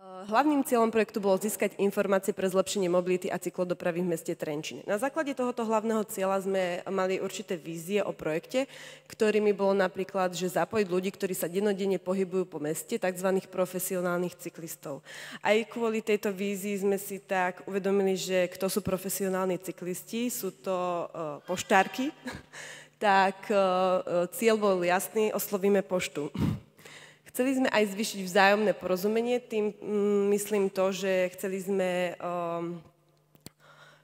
Hlavným cieľom projektu bolo získať informácie pre zlepšenie mobility a cyklodopravy v meste Trenčín. Na základe tohoto hlavného cieľa sme mali určité vízie o projekte, ktorými bolo napríklad, že zapojiť ľudí, ktorí sa dennodenne pohybujú po meste, tzv. profesionálnych cyklistov. Aj kvôli tejto vízii sme si tak uvedomili, že kto sú profesionálni cyklisti, sú to uh, poštárky, tak uh, cieľ bol jasný, oslovíme poštu. Chceli sme aj zvyšiť vzájomné porozumenie, tým mm, myslím to, že chceli sme, um,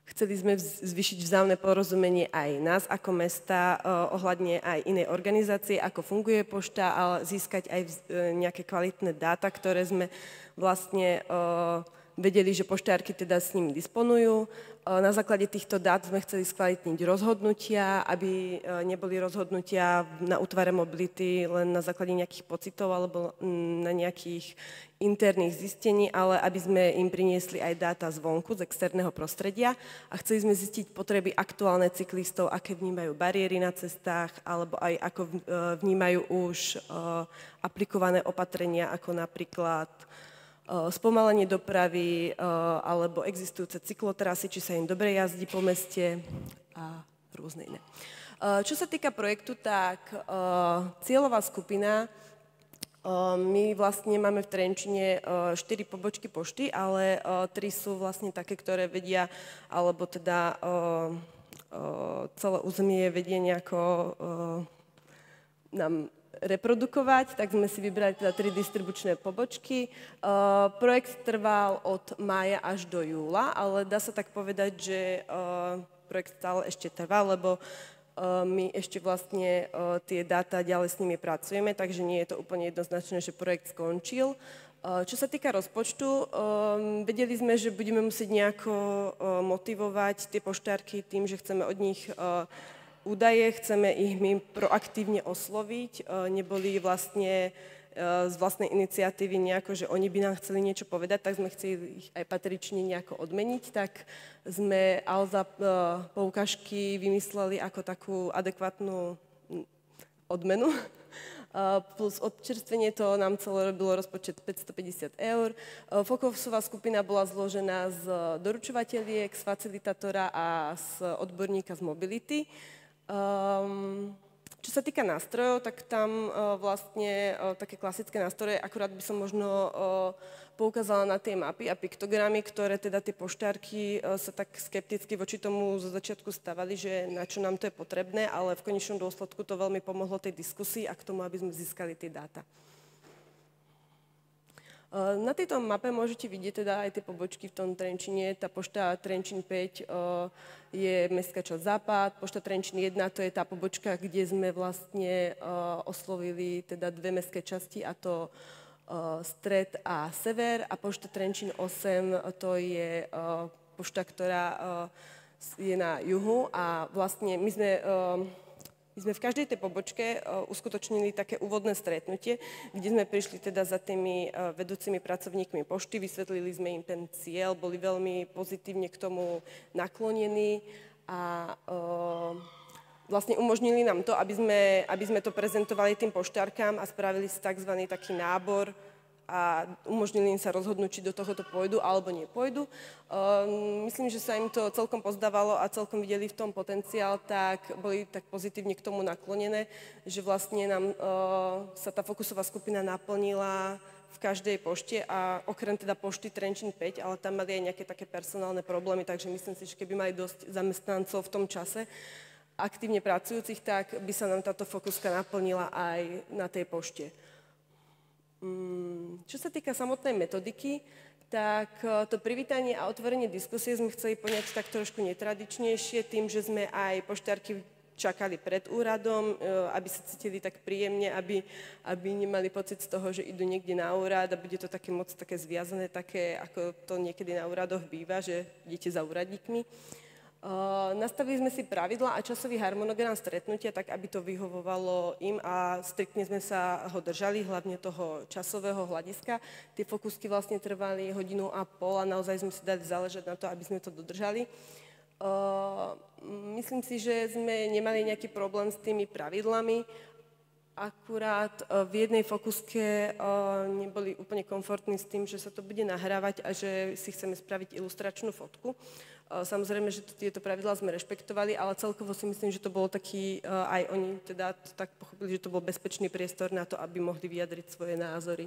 chceli sme zvyšiť vzájomné porozumenie aj nás ako mesta uh, ohľadne aj inej organizácie, ako funguje pošta, ale získať aj vz, uh, nejaké kvalitné dáta, ktoré sme vlastne uh, vedeli, že poštárky teda s nimi disponujú. Na základe týchto dát sme chceli skvalitniť rozhodnutia, aby neboli rozhodnutia na útvare mobility len na základe nejakých pocitov alebo na nejakých interných zistení, ale aby sme im priniesli aj dáta zvonku, z externého prostredia. A chceli sme zistiť potreby aktuálne cyklistov, aké vnímajú bariéry na cestách, alebo aj ako vnímajú už aplikované opatrenia, ako napríklad spomalenie dopravy eh, alebo existujúce cyklotrasy, či sa im dobre jazdí po meste a rôzne iné. Eh, čo sa týka projektu, tak cieľová skupina, my vlastne máme v Trenčine 4 pobočky pošty, ale 3 sú vlastne také, ktoré vedia, alebo teda celé územie vedie nejako nám reprodukovať, tak sme si vybrali teda tri distribučné pobočky. Uh, projekt trval od mája až do júla, ale dá sa tak povedať, že uh, projekt stále ešte trvá, lebo uh, my ešte vlastne tie dáta ďalej s nimi pracujeme, takže nie je to úplne jednoznačné, že projekt skončil. Čo sa týka rozpočtu, um, vedeli sme, že budeme musieť nejako motivovať tie poštárky tým, že chceme od nich údaje, chceme ich my proaktívne osloviť, e, neboli vlastne e, z vlastnej iniciatívy nejako, že oni by nám chceli niečo povedať, tak sme chceli ich aj patrične nejako odmeniť, tak sme Alza e, poukažky vymysleli ako takú adekvátnu odmenu. Plus odčerstvenie to nám celé robilo rozpočet 550 eur. Fokusová skupina bola zložená z doručovateľiek, z facilitátora a z odborníka z mobility. Um, čo sa týka nástrojov, tak tam uh, vlastne uh, také klasické nástroje, akurát by som možno uh, poukázala na tie mapy a piktogramy, ktoré teda tie poštárky uh, sa tak skepticky voči tomu zo začiatku stavali, že na čo nám to je potrebné, ale v konečnom dôsledku to veľmi pomohlo tej diskusii a k tomu, aby sme získali tie dáta. Eh, na tejto mape môžete vidieť teda aj tie pobočky v tom Trenčine. Tá pošta Trenčín 5 eh, je mestská časť Západ, pošta Trenčín 1 to je tá pobočka, kde sme vlastne eh, oslovili teda dve mestské časti a to Stred a Sever a pošta Trenčín 8 to je pošta, ktorá je na juhu a vlastne my sme my sme v každej tej pobočke e, uskutočnili také úvodné stretnutie, kde sme prišli teda za tými e, vedúcimi pracovníkmi pošty, vysvetlili sme im ten cieľ, boli veľmi pozitívne k tomu naklonení a e, vlastne umožnili nám to, aby sme, aby sme to prezentovali tým poštárkám a spravili tzv. taký nábor a umožnili im sa rozhodnúť, či do tohoto pôjdu alebo nepôjdu. Ehm, myslím, že sa im to celkom pozdávalo a celkom videli v tom potenciál, tak boli tak pozitívne k tomu naklonené, že vlastne nám ehm, sa tá fokusová skupina naplnila v každej pošte a okrem teda pošty Trenčín 5, ale tam mali aj nejaké také personálne problémy, takže myslím si, že keby mali dosť zamestnancov v tom čase, aktívne pracujúcich, tak by sa nám táto fokuska naplnila aj na tej pošte. Mm, čo sa týka samotnej metodiky, tak e, to privítanie a otvorenie diskusie sme chceli poňať tak trošku netradičnejšie, tým, že sme aj poštárky čakali pred úradom, e, aby sa cítili tak príjemne, aby, aby nemali pocit z toho, že idú niekde na úrad a bude to také moc také zviazané, také ako to niekedy na úradoch býva, že idete za úradníkmi. Nastavili sme si pravidla a časový harmonogram stretnutia, tak aby to vyhovovalo im a striktne sme sa ho držali, hlavne toho časového hľadiska. Tie fokusky vlastne trvali hodinu a pol a naozaj sme si dali záležať na to, aby sme to dodržali. Myslím si, že sme nemali nejaký problém s tými pravidlami akurát uh, v jednej fokuske neboli úplne komfortní s tým, že sa to bude nahrávať a že si chceme spraviť ilustračnú fotku. Samozrejme, že tieto pravidlá sme rešpektovali, ale celkovo si myslím, že to bolo taký, aj oni teda tak pochopili, že to bol bezpečný priestor na to, aby mohli vyjadriť svoje názory.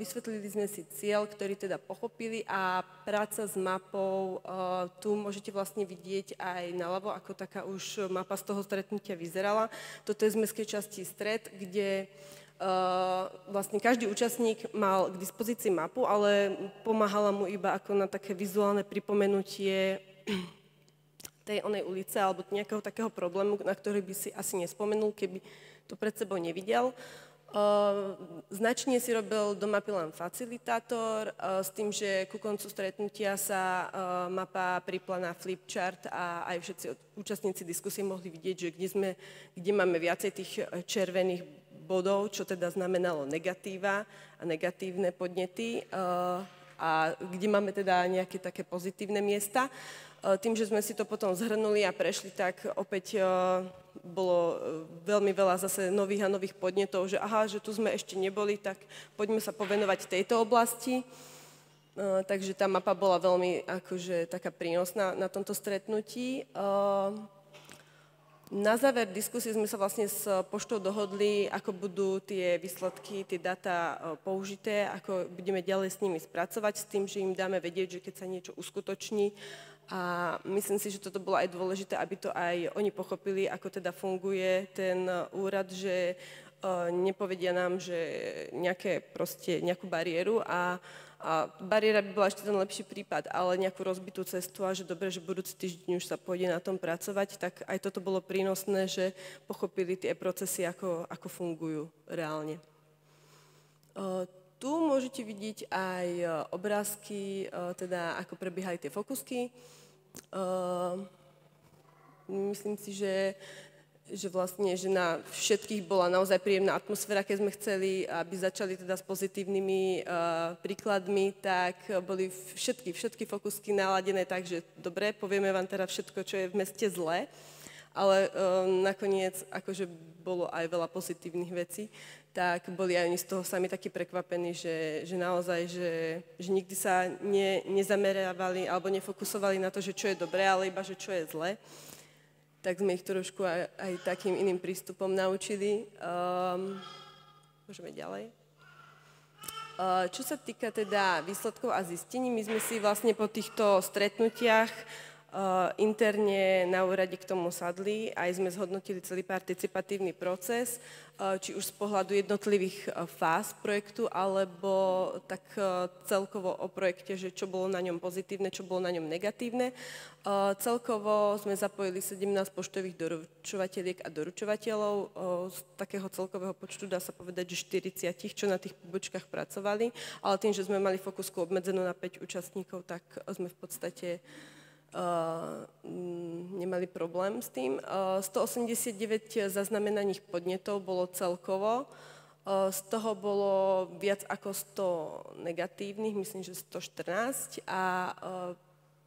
Vysvetlili sme si cieľ, ktorý teda pochopili a práca s mapou, tu môžete vlastne vidieť aj naľavo, ako taká už mapa z toho stretnutia vyzerala. Toto je z mestskej časti stred, kde vlastne každý účastník mal k dispozícii mapu, ale pomáhala mu iba ako na také vizuálne pripomenutie tej onej ulice alebo nejakého takého problému, na ktorý by si asi nespomenul, keby to pred sebou nevidel. Uh, značne si robil do mapy len facilitátor, uh, s tým, že ku koncu stretnutia sa mapa pripla na flipchart a aj všetci účastníci diskusie mohli vidieť, že kde, sme, kde máme viacej tých červených bodov, čo teda znamenalo negatíva a negatívne podnety eh, a kde máme teda nejaké také pozitívne miesta. Eh, tým, že sme si to potom zhrnuli a prešli, tak opäť eh, bolo veľmi veľa zase nových a nových podnetov, že aha, že tu sme ešte neboli, tak poďme sa povenovať tejto oblasti. Takže tá mapa bola veľmi akože taká prínosná na tomto stretnutí. Na záver diskusie sme sa vlastne s poštou dohodli, ako budú tie výsledky, tie dáta e, použité, ako budeme ďalej s nimi spracovať, s tým, že im dáme vedieť, že keď sa niečo uskutoční. A myslím si, že toto bolo aj dôležité, aby to aj oni pochopili, ako teda funguje ten úrad, že uh, nepovedia nám, že nejaké proste, nejakú bariéru a a bariéra by bola ešte ten lepší prípad, ale nejakú rozbitú cestu a že dobre, že budúci týždeň už sa pôjde na tom pracovať, tak aj toto bolo prínosné, že pochopili tie procesy, ako, ako fungujú reálne. Tu môžete vidieť aj obrázky, teda ako prebiehali tie fokusky. Myslím si, že že vlastne, že na všetkých bola naozaj príjemná atmosféra, keď sme chceli, aby začali teda s pozitívnymi uh, príkladmi, tak boli všetky, všetky fokusky naladené tak, že dobre, povieme vám teda všetko, čo je v meste zlé, ale uh, nakoniec akože bolo aj veľa pozitívnych vecí, tak boli aj oni z toho sami takí prekvapení, že, že naozaj, že, že nikdy sa ne, nezamerávali alebo nefokusovali na to, že čo je dobré, ale iba, že čo je zlé tak sme ich trošku aj, aj takým iným prístupom naučili. Um, môžeme ďalej. Uh, čo sa týka teda výsledkov a zistení, my sme si vlastne po týchto stretnutiach interne na úrade k tomu sadli, aj sme zhodnotili celý participatívny proces, či už z pohľadu jednotlivých fáz projektu, alebo tak celkovo o projekte, že čo bolo na ňom pozitívne, čo bolo na ňom negatívne. Celkovo sme zapojili 17 poštových doručovateľiek a doručovateľov. Z takého celkového počtu dá sa povedať, že 40, čo na tých pobočkách pracovali, ale tým, že sme mali fokusku obmedzenú na 5 účastníkov, tak sme v podstate nemali problém s tým. 189 zaznamenaných podnetov bolo celkovo, z toho bolo viac ako 100 negatívnych, myslím, že 114 a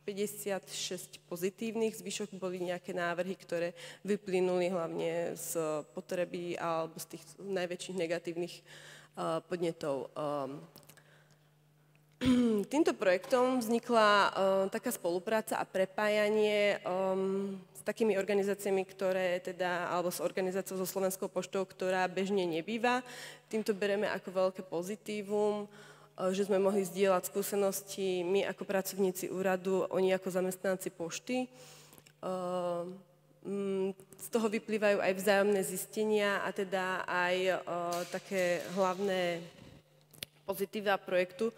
56 pozitívnych, zvyšok boli nejaké návrhy, ktoré vyplynuli hlavne z potreby alebo z tých najväčších negatívnych podnetov. Týmto projektom vznikla uh, taká spolupráca a prepájanie s takými organizáciami, ktoré teda, alebo s organizáciou so Slovenskou poštou, ktorá bežne nebýva. Týmto bereme ako veľké pozitívum, uh, že sme mohli zdieľať skúsenosti my ako pracovníci úradu, oni ako zamestnanci pošty. Uh, z toho vyplývajú aj vzájomné zistenia a teda aj také hlavné pozitíva projektu,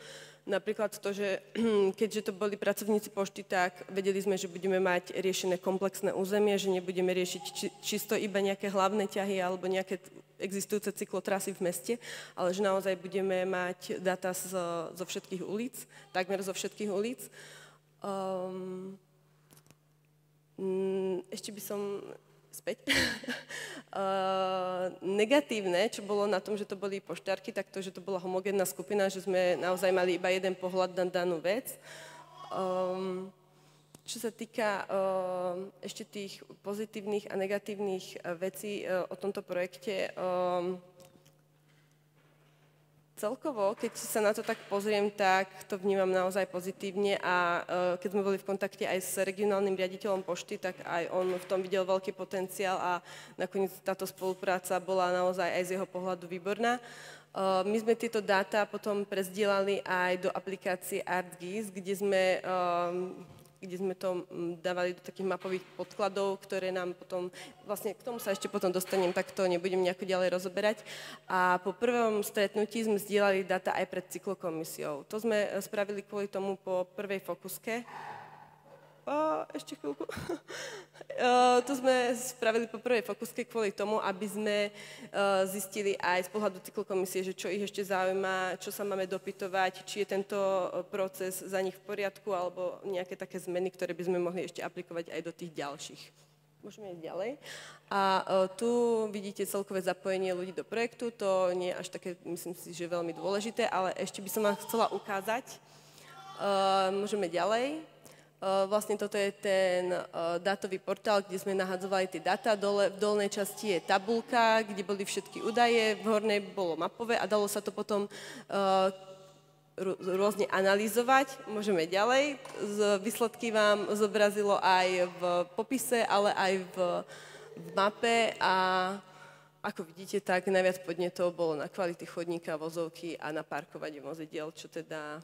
Napríklad to, že keďže to boli pracovníci pošty, tak vedeli sme, že budeme mať riešené komplexné územie, že nebudeme riešiť či, čisto iba nejaké hlavné ťahy alebo nejaké existujúce cyklotrasy v meste, ale že naozaj budeme mať data zo, zo všetkých ulic, takmer zo všetkých ulic. Um, ešte by som späť. uh, negatívne, čo bolo na tom, že to boli poštárky, tak to, že to bola homogénna skupina, že sme naozaj mali iba jeden pohľad na danú vec. Um, čo sa týka uh, ešte tých pozitívnych a negatívnych uh, vecí uh, o tomto projekte, um, celkovo, keď sa na to tak pozriem, tak to vnímam naozaj pozitívne a uh, keď sme boli v kontakte aj s regionálnym riaditeľom pošty, tak aj on v tom videl veľký potenciál a nakoniec táto spolupráca bola naozaj aj z jeho pohľadu výborná. Uh, my sme tieto dáta potom prezdielali aj do aplikácie ArtGIS, kde sme um, kde sme to mm, dávali do takých mapových podkladov, ktoré nám potom, vlastne k tomu sa ešte potom dostanem, tak to nebudem nejako ďalej rozoberať. A po prvom stretnutí sme zdieľali data aj pred cyklokomisiou. To sme eh, spravili kvôli tomu po prvej fokuske, O, ešte chvíľku. o, to sme spravili po prvej fokuske kvôli tomu, aby sme o, zistili aj z pohľadu cyklokomisie, že čo ich ešte zaujíma, čo sa máme dopytovať, či je tento proces za nich v poriadku, alebo nejaké také zmeny, ktoré by sme mohli ešte aplikovať aj do tých ďalších. Môžeme ísť ďalej. A o, tu vidíte celkové zapojenie ľudí do projektu. To nie je až také, myslím si, že veľmi dôležité, ale ešte by som vám chcela ukázať. O, môžeme ďalej. Eh, vlastne toto je ten eh, dátový portál, kde sme nahadzovali tie data. Dole, v dolnej časti je tabulka, kde boli všetky údaje, v hornej bolo mapové a dalo sa to potom eh, rôzne analyzovať. Môžeme ďalej. Výsledky vám zobrazilo aj v popise, ale aj v, v mape a ako vidíte, tak najviac podnetov bolo na kvality chodníka, vozovky a na parkovanie vozidiel, čo teda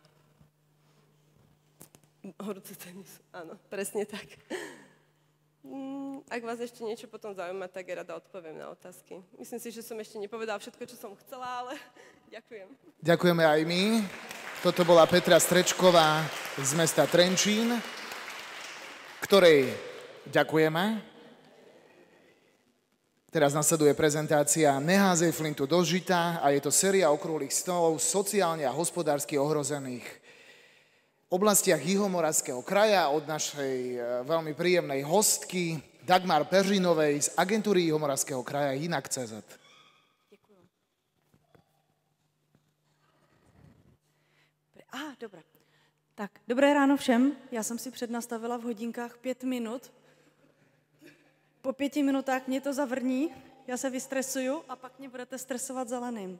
Horúce tenis, áno, presne tak. Mm, ak vás ešte niečo potom zaujíma, tak ja rada odpoviem na otázky. Myslím si, že som ešte nepovedala všetko, čo som chcela, ale ďakujem. Ďakujeme aj my. Toto bola Petra Strečková z mesta Trenčín, ktorej ďakujeme. Teraz nasleduje prezentácia Neházej flintu do žita a je to séria okrúhlych stolov sociálne a hospodársky ohrozených oblastiach Jihomoravského kraja od našej e, veľmi príjemnej hostky Dagmar Pežinovej z agentúry Jihomoravského kraja Jinak.cz. Ďakujem. Aha, dobré. Tak, dobré ráno všem. Já jsem si přednastavila v hodinkách pět minut. Po pěti minutách mě to zavrní, já se vystresuju a pak mě budete stresovat zeleným.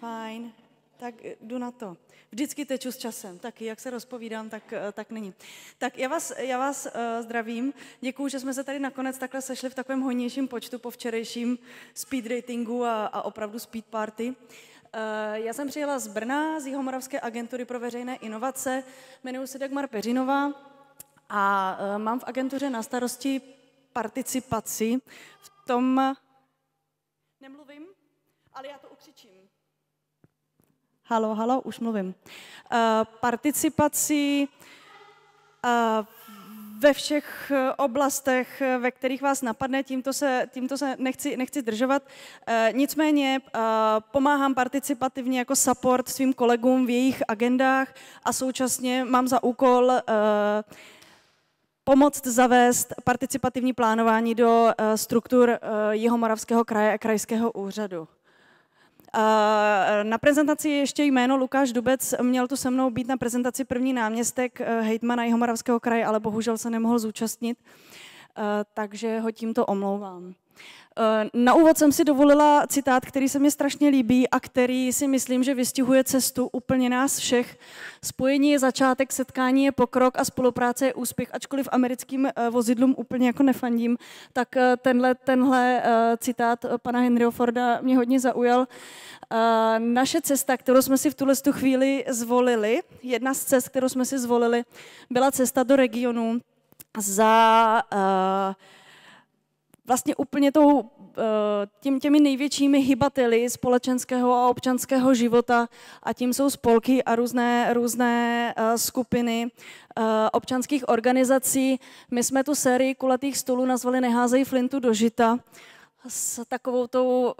Fajn, tak jdu na to. Vždycky teču s časem, taky jak se rozpovídám, tak, eh, tak není. Tak já vás, já vás uh, zdravím, děkuji, že jsme se tady nakonec takhle sešli v takovém hojnějším počtu po včerejším speed ratingu a, a opravdu speed party. Já jsem přijela z Brna, z Jihomoravské agentury pro veřejné inovace, jmenuji se Dagmar Peřinová a mám v agentuře na starosti participaci v tom... Nemluvím, ale já to ukřičím. Halo, halo, už mluvím. Uh, participací uh, ve všech oblastech, ve kterých vás napadne, tímto se, tímto se nechci, nechci držovat. Nicméně pomáhám participativně jako support svým kolegům v jejich agendách a současně mám za úkol pomoct zavést participativní plánování do struktur Jihomoravského kraje a krajského úřadu. Na prezentaci je ještě jméno Lukáš Dubec. Měl tu se mnou být na prezentaci první náměstek eh, hejtmana Jihomoravského kraje, ale bohužel se nemohl zúčastnit, takže ho tímto omlouvám. Eh, na úvod jsem si dovolila citát, který se mi strašně líbí a který si myslím, že vystihuje cestu úplně nás všech. Spojení je začátek, setkání je pokrok a spolupráce je úspěch, ačkoliv americkým eh, vozidlům úplně jako nefandím, tak eh, tenhle, tenhle citát pana Henryho Forda mě hodně zaujal. Naše cesta, kterou jsme si v tuhle chvíli zvolili, jedna z cest, kterou jsme si zvolili, byla cesta do regionu za uh, vlastně úplně tou, eh, tím, těmi největšími hybateli společenského a občanského života a tím jsou spolky a různé, různé eh, skupiny eh, občanských organizací. My jsme tu sérii kulatých stolů nazvali Neházej flintu do žita s takovou tou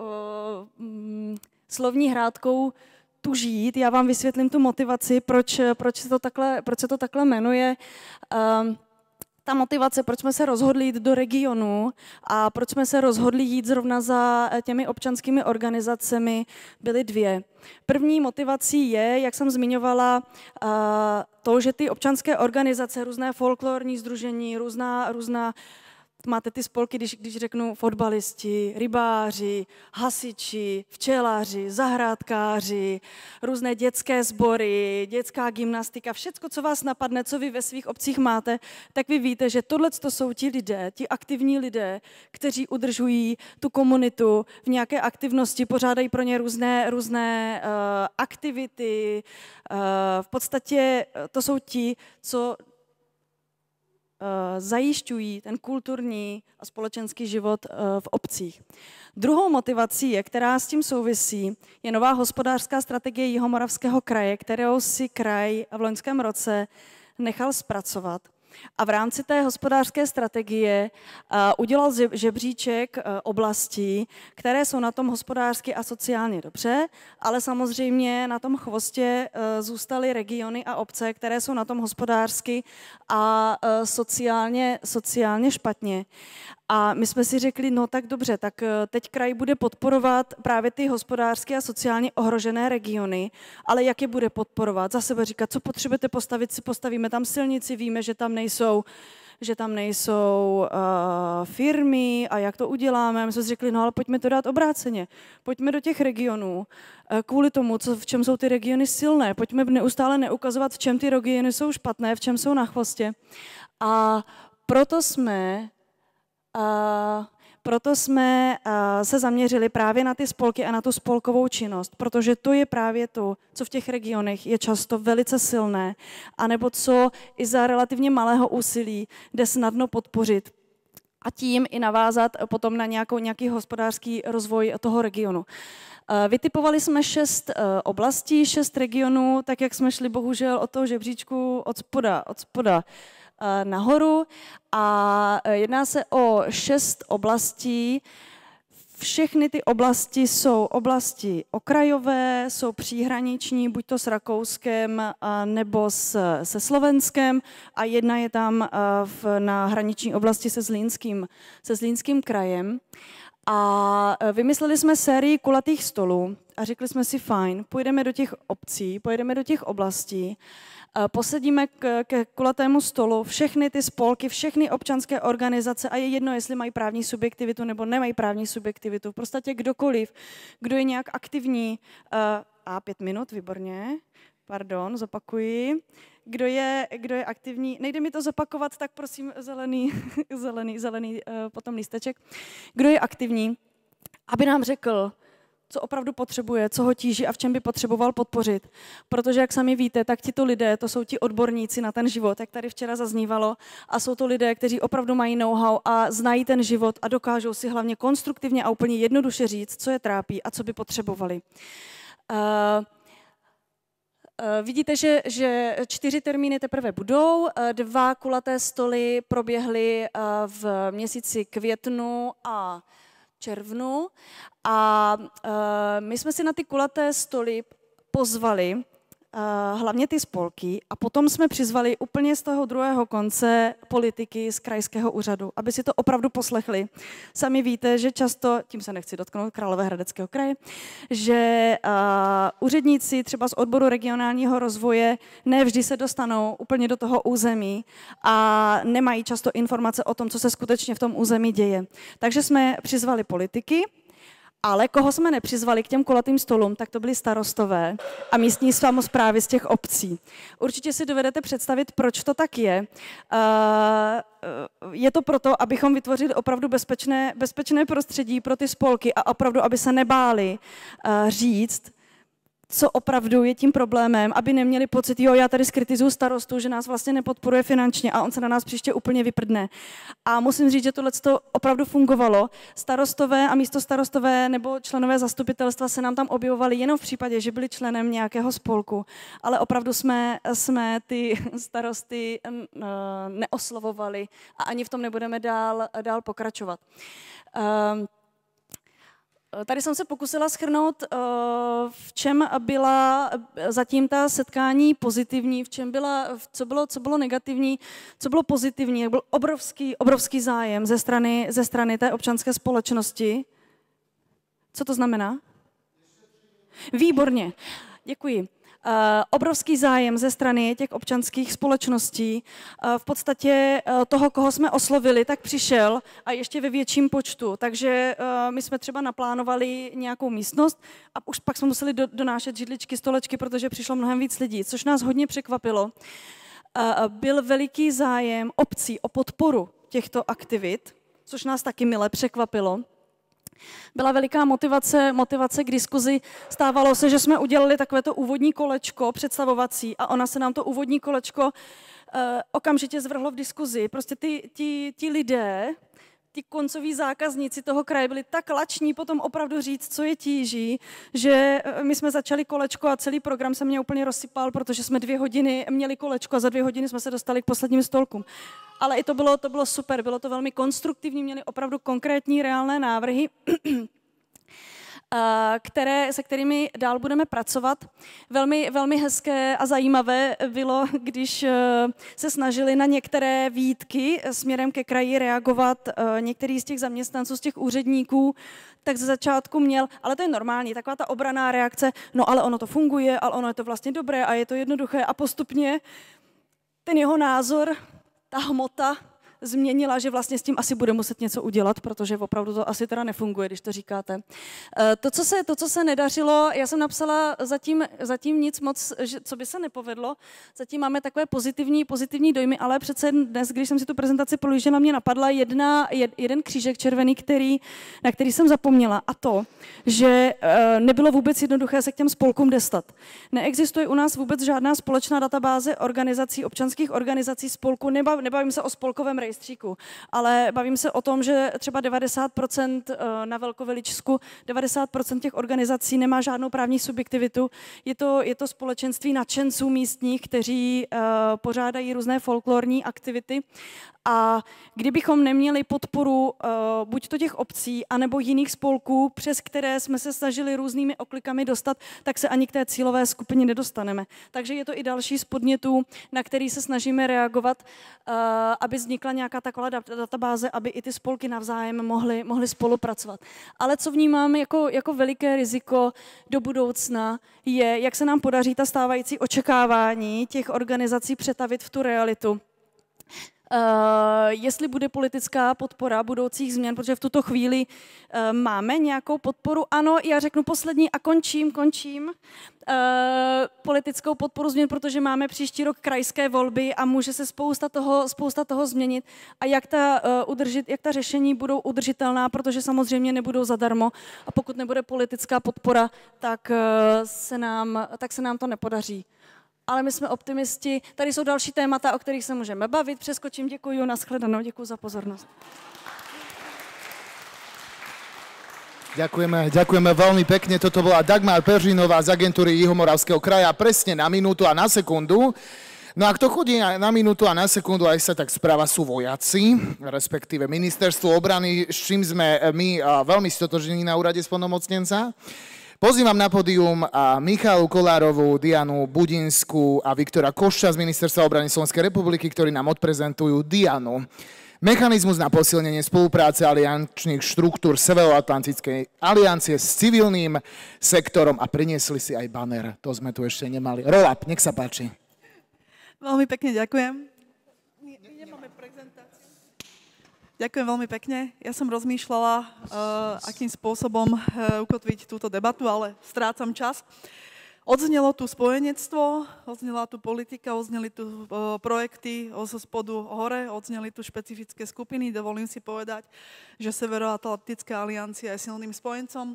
mm, slovní hrádkou tu žít. Já vám vysvětlím tu motivaci, proč, proč, se, to takhle, proč se to takhle jmenuje. Ta motivace, proč jsme se rozhodli jít do regionu a proč jsme se rozhodli jít zrovna za eh, těmi občanskými organizacemi, byly dvě. První motivací je, jak jsem zmiňovala, eh, to, že ty občanské organizace, různé folklorní združení, různá, různá máte ty spolky, když, když řeknu fotbalisti, rybáři, hasiči, včeláři, zahrádkáři, různé dětské sbory, dětská gymnastika, všecko, co vás napadne, co vy ve svých obcích máte, tak vy víte, že tohle to jsou ti lidé, ti aktivní lidé, kteří udržují tu komunitu v nějaké aktivnosti, pořádají pro ně různé, různé uh, aktivity. Uh, v podstatě to jsou ti, co Eh, zajišťují ten kulturní a společenský život eh, v obcích. Druhou motivací, která s tím souvisí, je nová hospodářská strategie Jihomoravského kraje, kterou si kraj v loňském roce nechal zpracovat. A v rámci té hospodářské strategie udělal žebříček oblastí, které jsou na tom hospodářsky a sociálně dobře, ale samozřejmě na tom chvostě zůstaly regiony a obce, které jsou na tom hospodářsky a sociálně, sociálně špatně. A my jsme si řekli, no tak dobře, tak eh, teď kraj bude podporovat právě ty hospodářské a sociálně ohrožené regiony, ale jak je bude podporovat? Za sebe říkat, co potřebujete postavit, si postavíme tam silnici, víme, že tam nejsou že tam nejsou uh, firmy a jak to uděláme. My jsme si řekli, no ale pojďme to dát obráceně. Pojďme do těch regionů uh, kvůli tomu, co, v čem jsou ty regiony silné. Pojďme neustále neukazovat, v čem ty regiony jsou špatné, v čem jsou na chvostě. A proto jsme proto jsme se zaměřili právě na ty spolky a na tu spolkovou činnost, protože to je právě to, co v těch regionech je často velice silné, anebo co i za relativně malého úsilí jde snadno podpořit a tím i navázat potom na nějakou, nějaký hospodářský rozvoj toho regionu. Vytipovali jsme šest oblastí, šest regionů, tak jak jsme šli bohužel od toho žebříčku od spoda, od spoda Eh, nahoru a eh, jedná se o šest oblastí. Všechny ty oblasti jsou oblasti okrajové, jsou příhraniční, buď to s Rakouskem nebo s, se Slovenskem a jedna je tam eh, v, na hraniční oblasti se Zlínským, se Zlínským krajem. A vymysleli jsme sérii kulatých stolů a řekli jsme si, fajn, půjdeme do těch obcí, pojedeme do těch oblastí Eh, posedíme k, ke kulatému stolu všechny ty spolky, všechny občanské organizace a je jedno, jestli mají právní subjektivitu nebo nemají právní subjektivitu. Prostě kdokoliv, kdo je nějak aktivní, uh, a pět minut, výborně, pardon, zopakuji. Kdo je, kdo je aktivní, nejde mi to zopakovat, tak prosím zelený, zelený, zelený uh, potom lísteček. Kdo je aktivní, aby nám řekl, co opravdu potřebuje, co ho tíží a v čem by potřeboval podpořit. Protože, jak sami víte, tak tito lidé, to jsou ti odborníci na ten život, jak tady včera zaznívalo, a jsou to lidé, kteří opravdu mají know-how a znají ten život a dokážou si hlavně konstruktivně a úplně jednoduše říct, co je trápí a co by potřebovali. Uh, Vidíte, že, že čtyři termíny teprve budou. Dva kulaté stoly proběhly v měsíci květnu a červnu. A uh, my jsme si na ty kulaté stoly pozvali hlavně ty spolky a potom jsme přizvali úplně z toho druhého konce politiky z krajského úřadu, aby si to opravdu poslechli. Sami víte, že často, tím se nechci dotknout Královéhradeckého kraje, že uh, úředníci třeba z odboru regionálního rozvoje nevždy se dostanou úplně do toho území a nemají často informace o tom, co se skutečně v tom území děje. Takže jsme přizvali politiky, ale koho jsme nepřizvali k těm kulatým stolům, tak to byli starostové a místní samozprávy z těch obcí. Určitě si dovedete představit, proč to tak je. Uh, je to proto, abychom vytvořili opravdu bezpečné, bezpečné prostředí pro ty spolky a opravdu, aby se nebáli uh, říct, co opravdu je tím problémem, aby neměli pocit, jo, já tady skritizuju starostu, že nás vlastně nepodporuje finančně a on se na nás příště úplně vyprdne. A musím říct, že tohle to opravdu fungovalo. Starostové a místo starostové nebo členové zastupitelstva se nám tam objevovali jenom v případě, že byli členem nějakého spolku, ale opravdu jsme, jsme ty starosty neoslovovali a ani v tom nebudeme dál, dál pokračovat. Um, Tady jsem se pokusila schrnout, v čem byla zatím ta setkání pozitivní, v čem byla, co bylo, co bylo negativní, co bylo pozitivní. Byl obrovský, obrovský zájem ze strany, ze strany té občanské společnosti. Co to znamená? Výborně, děkuji. Uh, obrovský zájem ze strany těch občanských společností. Uh, v podstatě uh, toho, koho jsme oslovili, tak přišel a ještě ve větším počtu. Takže my jsme třeba naplánovali nějakou místnost a už pak jsme museli do, donášet židličky, stolečky, protože přišlo mnohem víc lidí, což nás hodně překvapilo. Byl veliký zájem obcí o podporu těchto aktivit, což nás taky mile překvapilo byla veliká motivace, motivace k diskuzi. Stávalo se, že jsme udělali takovéto úvodní kolečko představovací a ona se nám to úvodní kolečko uh, okamžitě zvrhlo v diskuzi. Prostě ti lidé, ti koncoví zákazníci toho kraje byli tak lační potom opravdu říct, co je tíží, že eh, my jsme začali kolečko a celý program se mě úplně rozsypal, protože jsme dvě hodiny měli kolečko a za dvě hodiny jsme se dostali k posledním stolkům. Ale i to bylo, to bylo super, bylo to velmi konstruktivní, měli opravdu konkrétní, reálné návrhy. Které, se kterými dál budeme pracovat. Velmi, velmi hezké a zajímavé bylo, když e, se snažili na některé výtky směrem ke kraji reagovat e, některý z těch zaměstnanců, z těch úředníků, tak ze začátku měl, ale to je normální, taková ta obraná reakce, no ale ono to funguje, ale ono je to vlastně dobré a je to jednoduché a postupně ten jeho názor, ta hmota změnila, že vlastně s tím asi bude muset něco udělat, protože opravdu to asi teda nefunguje, když to říkáte. Eh, to, co se, to, co se nedařilo, já jsem napsala zatím, zatím nic moc, že, co by se nepovedlo. Zatím máme takové pozitivní, pozitivní dojmy, ale přece dnes, když jsem si tu prezentaci prohlížela, mě napadla jedna, jed, jeden křížek červený, který, na který jsem zapomněla. A to, že e, nebylo vůbec jednoduché se k těm spolkům dostat. Neexistuje u nás vůbec žádná společná databáze organizací, občanských organizací spolku, nebav, nebavím se o spolkovém rejstříku, ale bavím se o tom, že třeba 90% eh, na Velkoveličsku, 90% těch organizací nemá žádnou právní subjektivitu. Je to, je to společenství nadšenců místních, kteří uh, pořádají různé folklorní aktivity a kdybychom neměli podporu uh, buď to těch obcí, anebo jiných spolků, přes které jsme se snažili různými oklikami dostat, tak se ani k té cílové skupině nedostaneme. Takže je to i další z podnětů, na který se snažíme reagovat, uh, aby vznikla nějaká taková databáze, aby i ty spolky navzájem mohly, mohly spolupracovat. Ale co vnímám jako, jako veliké riziko do budoucna, je, jak se nám podaří ta stávající očekávání těch organizací přetavit v tu realitu. Uh, jestli bude politická podpora budoucích změn, protože v tuto chvíli uh, máme nějakou podporu. Ano, já řeknu poslední a končím, končím. Uh, politickou podporu změn, protože máme příští rok krajské volby a může se spousta toho, spousta toho změnit. A jak ta, udržit, jak ta řešení budou udržitelná, protože samozřejmě nebudou zadarmo. A pokud nebude politická podpora, tak, se, nám, tak se nám to nepodaří ale my jsme optimisti. Tady jsou další témata, o kterých se můžeme bavit. Přeskočím, děkuji, nashledanou, děkuji za pozornost. Ďakujeme, ďakujeme veľmi pekne. Toto bola Dagmar Peržinová z agentúry Jihomoravského kraja presne na minútu a na sekundu. No a kto chodí na minútu a na sekundu, aj sa tak správa, sú vojaci, respektíve ministerstvo obrany, s čím sme my veľmi stotožení na úrade splnomocnenca. Pozývam na pódium a Michalu Kolárovú, Dianu Budinskú a Viktora Košča z Ministerstva obrany Slovenskej republiky, ktorí nám odprezentujú Dianu. Mechanizmus na posilnenie spolupráce aliančných štruktúr Severoatlantickej aliancie s civilným sektorom a priniesli si aj banner. To sme tu ešte nemali. Rolap, nech sa páči. Veľmi pekne ďakujem. Nemáme prezentáciu. Ďakujem veľmi pekne. Ja som rozmýšľala, uh, akým spôsobom uh, ukotviť túto debatu, ale strácam čas. Odznelo tu spojenectvo, odznela tu politika, odzneli tu uh, projekty zo spodu hore, odzneli tu špecifické skupiny. Dovolím si povedať, že Severoatlantická aliancia je silným spojencom.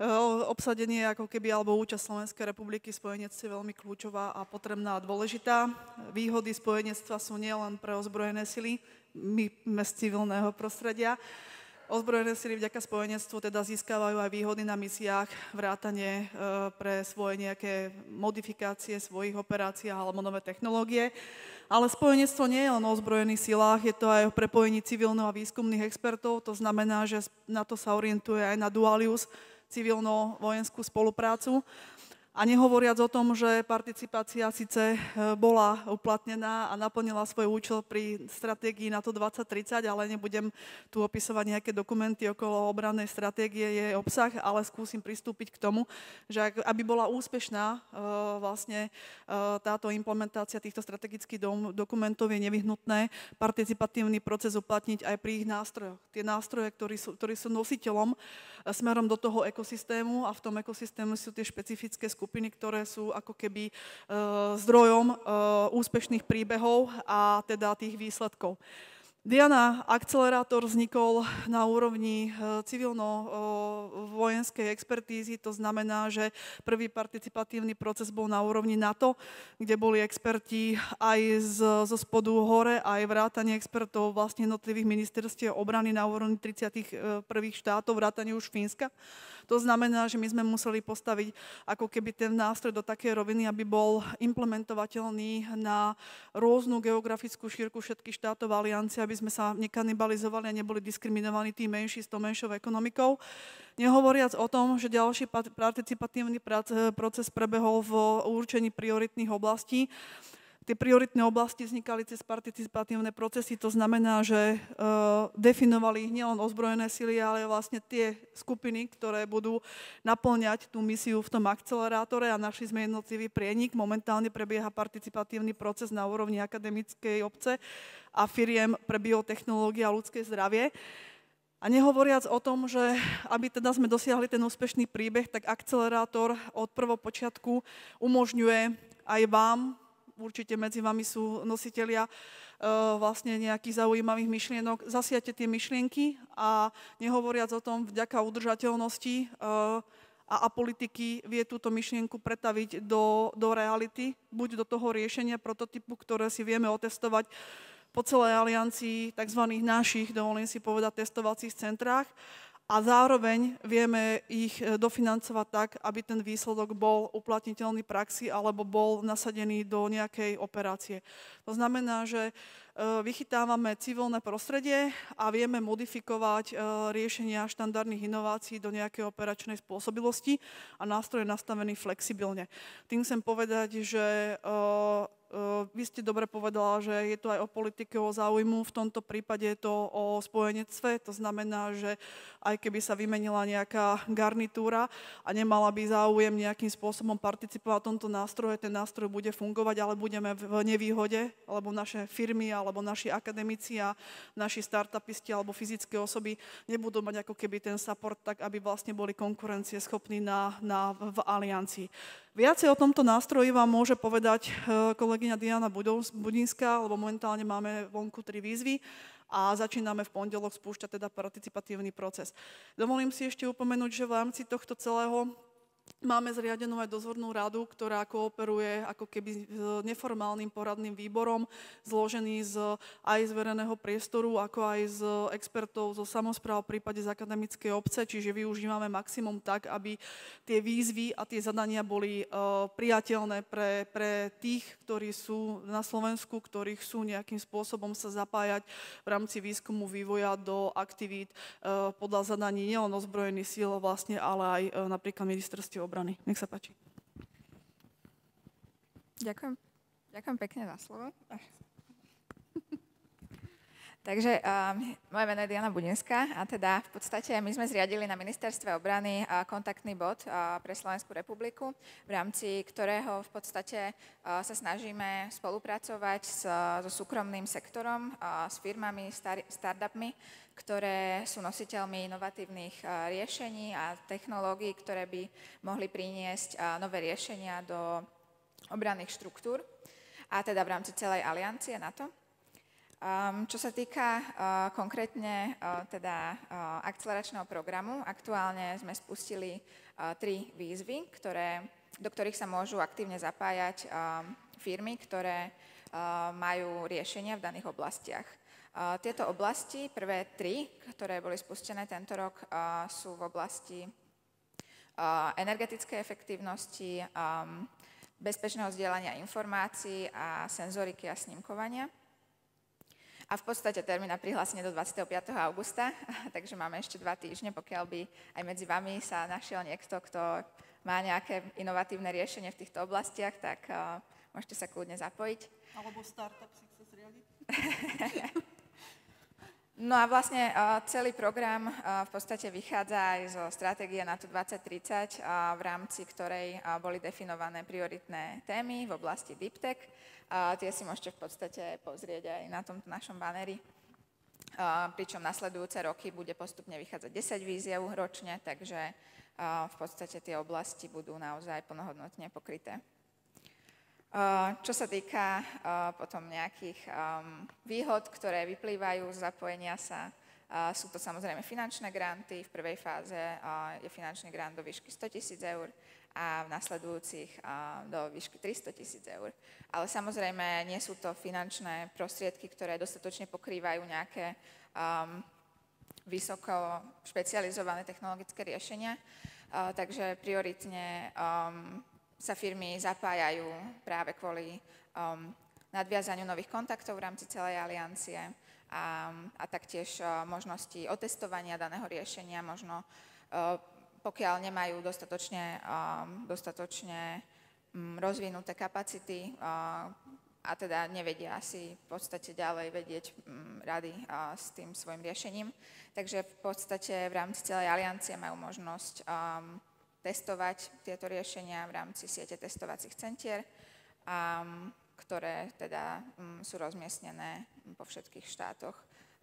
Uh, obsadenie ako keby alebo účasť Slovenskej republiky spojenectve je veľmi kľúčová a potrebná a dôležitá. Výhody spojenectva sú nielen pre ozbrojené sily, my, z civilného prostredia. Ozbrojené sily vďaka spojenectvu teda získavajú aj výhody na misiách, vrátanie e, pre svoje nejaké modifikácie svojich operácií alebo nové technológie. Ale spojenectvo nie je len o ozbrojených silách, je to aj o prepojení civilného a výskumných expertov, to znamená, že na to sa orientuje aj na dualius, civilno-vojenskú spoluprácu. A nehovoriac o tom, že participácia síce e, bola uplatnená a naplnila svoj účel pri stratégii NATO 2030, ale nebudem tu opisovať nejaké dokumenty okolo obrannej stratégie, jej obsah, ale skúsim pristúpiť k tomu, že aby bola úspešná e, vlastne e, táto implementácia týchto strategických dokumentov, je nevyhnutné participatívny proces uplatniť aj pri ich nástrojoch. Tie nástroje, ktorí sú, ktorí sú nositeľom smerom do toho ekosystému a v tom ekosystému sú tie špecifické skupiny, ktoré sú ako keby e, zdrojom e, úspešných príbehov a teda tých výsledkov. Diana Akcelerátor vznikol na úrovni e, civilno-vojenskej expertízy, to znamená, že prvý participatívny proces bol na úrovni NATO, kde boli experti aj z, zo spodu hore, aj vrátanie expertov vlastne jednotlivých ministerstiev obrany na úrovni 31. štátov, vrátanie už Fínska. To znamená, že my sme museli postaviť ako keby ten nástroj do takej roviny, aby bol implementovateľný na rôznu geografickú šírku všetkých štátov aliancie, aby sme sa nekanibalizovali a neboli diskriminovaní tí menší s tou menšou ekonomikou. Nehovoriac o tom, že ďalší participatívny proces prebehol v určení prioritných oblastí tie prioritné oblasti vznikali cez participatívne procesy, to znamená, že uh, definovali nielen ozbrojené sily, ale vlastne tie skupiny, ktoré budú naplňať tú misiu v tom akcelerátore a našli sme jednotlivý prienik. Momentálne prebieha participatívny proces na úrovni akademickej obce a firiem pre biotechnológie a ľudské zdravie. A nehovoriac o tom, že aby teda sme dosiahli ten úspešný príbeh, tak akcelerátor od prvopočiatku umožňuje aj vám, určite medzi vami sú nositeľia uh, vlastne nejakých zaujímavých myšlienok. Zasiate tie myšlienky a nehovoriac o tom, vďaka udržateľnosti uh, a apolitiky vie túto myšlienku pretaviť do, do reality, buď do toho riešenia prototypu, ktoré si vieme otestovať po celej aliancii tzv. našich, dovolím si povedať, testovacích centrách, a zároveň vieme ich e, dofinancovať tak, aby ten výsledok bol uplatniteľný praxi alebo bol nasadený do nejakej operácie. To znamená, že e, vychytávame civilné prostredie a vieme modifikovať e, riešenia štandardných inovácií do nejakej operačnej spôsobilosti a nástroj je nastavený flexibilne. Tým chcem povedať, že vy ste dobre povedala, že je to aj o politike, o záujmu. V tomto prípade je to o spojenectve. To znamená, že aj keby sa vymenila nejaká garnitúra a nemala by záujem nejakým spôsobom participovať v tomto nástroje, ten nástroj bude fungovať, ale budeme v nevýhode, alebo naše firmy, alebo naši akademici a naši startupisti alebo fyzické osoby nebudú mať ako keby ten support tak, aby vlastne boli konkurencieschopní na, na, v aliancii. Viacej o tomto nástroji vám môže povedať eh, kolegyňa Diana Budinská, lebo momentálne máme vonku tri výzvy a začíname v pondelok spúšťať teda participatívny proces. Dovolím si ešte upomenúť, že v rámci tohto celého Máme zriadenú aj dozornú radu, ktorá kooperuje ako keby s neformálnym poradným výborom, zložený z, aj z verejného priestoru, ako aj z expertov zo samozpráv, v prípade z akademickej obce, čiže využívame maximum tak, aby tie výzvy a tie zadania boli uh, priateľné pre, pre tých, ktorí sú na Slovensku, ktorí chcú nejakým spôsobom sa zapájať v rámci výskumu vývoja do aktivít uh, podľa zadaní nielen ozbrojených síl vlastne, ale aj uh, napríklad ministerstiev obrany. Nech sa páči. Ďakujem. Ďakujem pekne za slovo. Takže um, moje meno je Diana Budinská a teda v podstate my sme zriadili na ministerstve obrany uh, kontaktný bod uh, pre Slovenskú republiku, v rámci ktorého v podstate uh, sa snažíme spolupracovať s, so súkromným sektorom, uh, s firmami, star- startupmi, ktoré sú nositeľmi inovatívnych riešení a technológií, ktoré by mohli priniesť nové riešenia do obranných štruktúr a teda v rámci celej aliancie NATO. Um, čo sa týka uh, konkrétne teda akceleračného programu, aktuálne sme spustili tri výzvy, ktoré, do ktorých sa môžu aktívne zapájať uh, firmy, ktoré majú riešenia v daných oblastiach. Tieto oblasti, prvé tri, ktoré boli spustené tento rok, sú v oblasti energetickej efektívnosti, bezpečného vzdielania informácií a senzoriky a snímkovania. A v podstate termín na prihlásenie do 25. augusta, takže máme ešte dva týždne, pokiaľ by aj medzi vami sa našiel niekto, kto má nejaké inovatívne riešenie v týchto oblastiach, tak uh, môžete sa kľudne zapojiť. Alebo startup si chce zriadiť. No a vlastne celý program v podstate vychádza aj zo stratégie NATO 2030, v rámci ktorej boli definované prioritné témy v oblasti Deep Tech. Tie si môžete v podstate pozrieť aj na tomto našom baneri. Pričom nasledujúce roky bude postupne vychádzať 10 víziev ročne, takže v podstate tie oblasti budú naozaj plnohodnotne pokryté. Čo sa týka potom nejakých výhod, ktoré vyplývajú z zapojenia sa, sú to samozrejme finančné granty. V prvej fáze je finančný grant do výšky 100 tisíc eur a v nasledujúcich do výšky 300 tisíc eur. Ale samozrejme nie sú to finančné prostriedky, ktoré dostatočne pokrývajú nejaké vysoko špecializované technologické riešenia. Takže prioritne sa firmy zapájajú práve kvôli um, nadviazaniu nových kontaktov v rámci celej aliancie a, a taktiež uh, možnosti otestovania daného riešenia, možno uh, pokiaľ nemajú dostatočne, um, dostatočne um, rozvinuté kapacity uh, a teda nevedia si v podstate ďalej vedieť um, rady uh, s tým svojim riešením. Takže v podstate v rámci celej aliancie majú možnosť um, testovať tieto riešenia v rámci siete testovacích centier, um, ktoré teda um, sú rozmiestnené po všetkých štátoch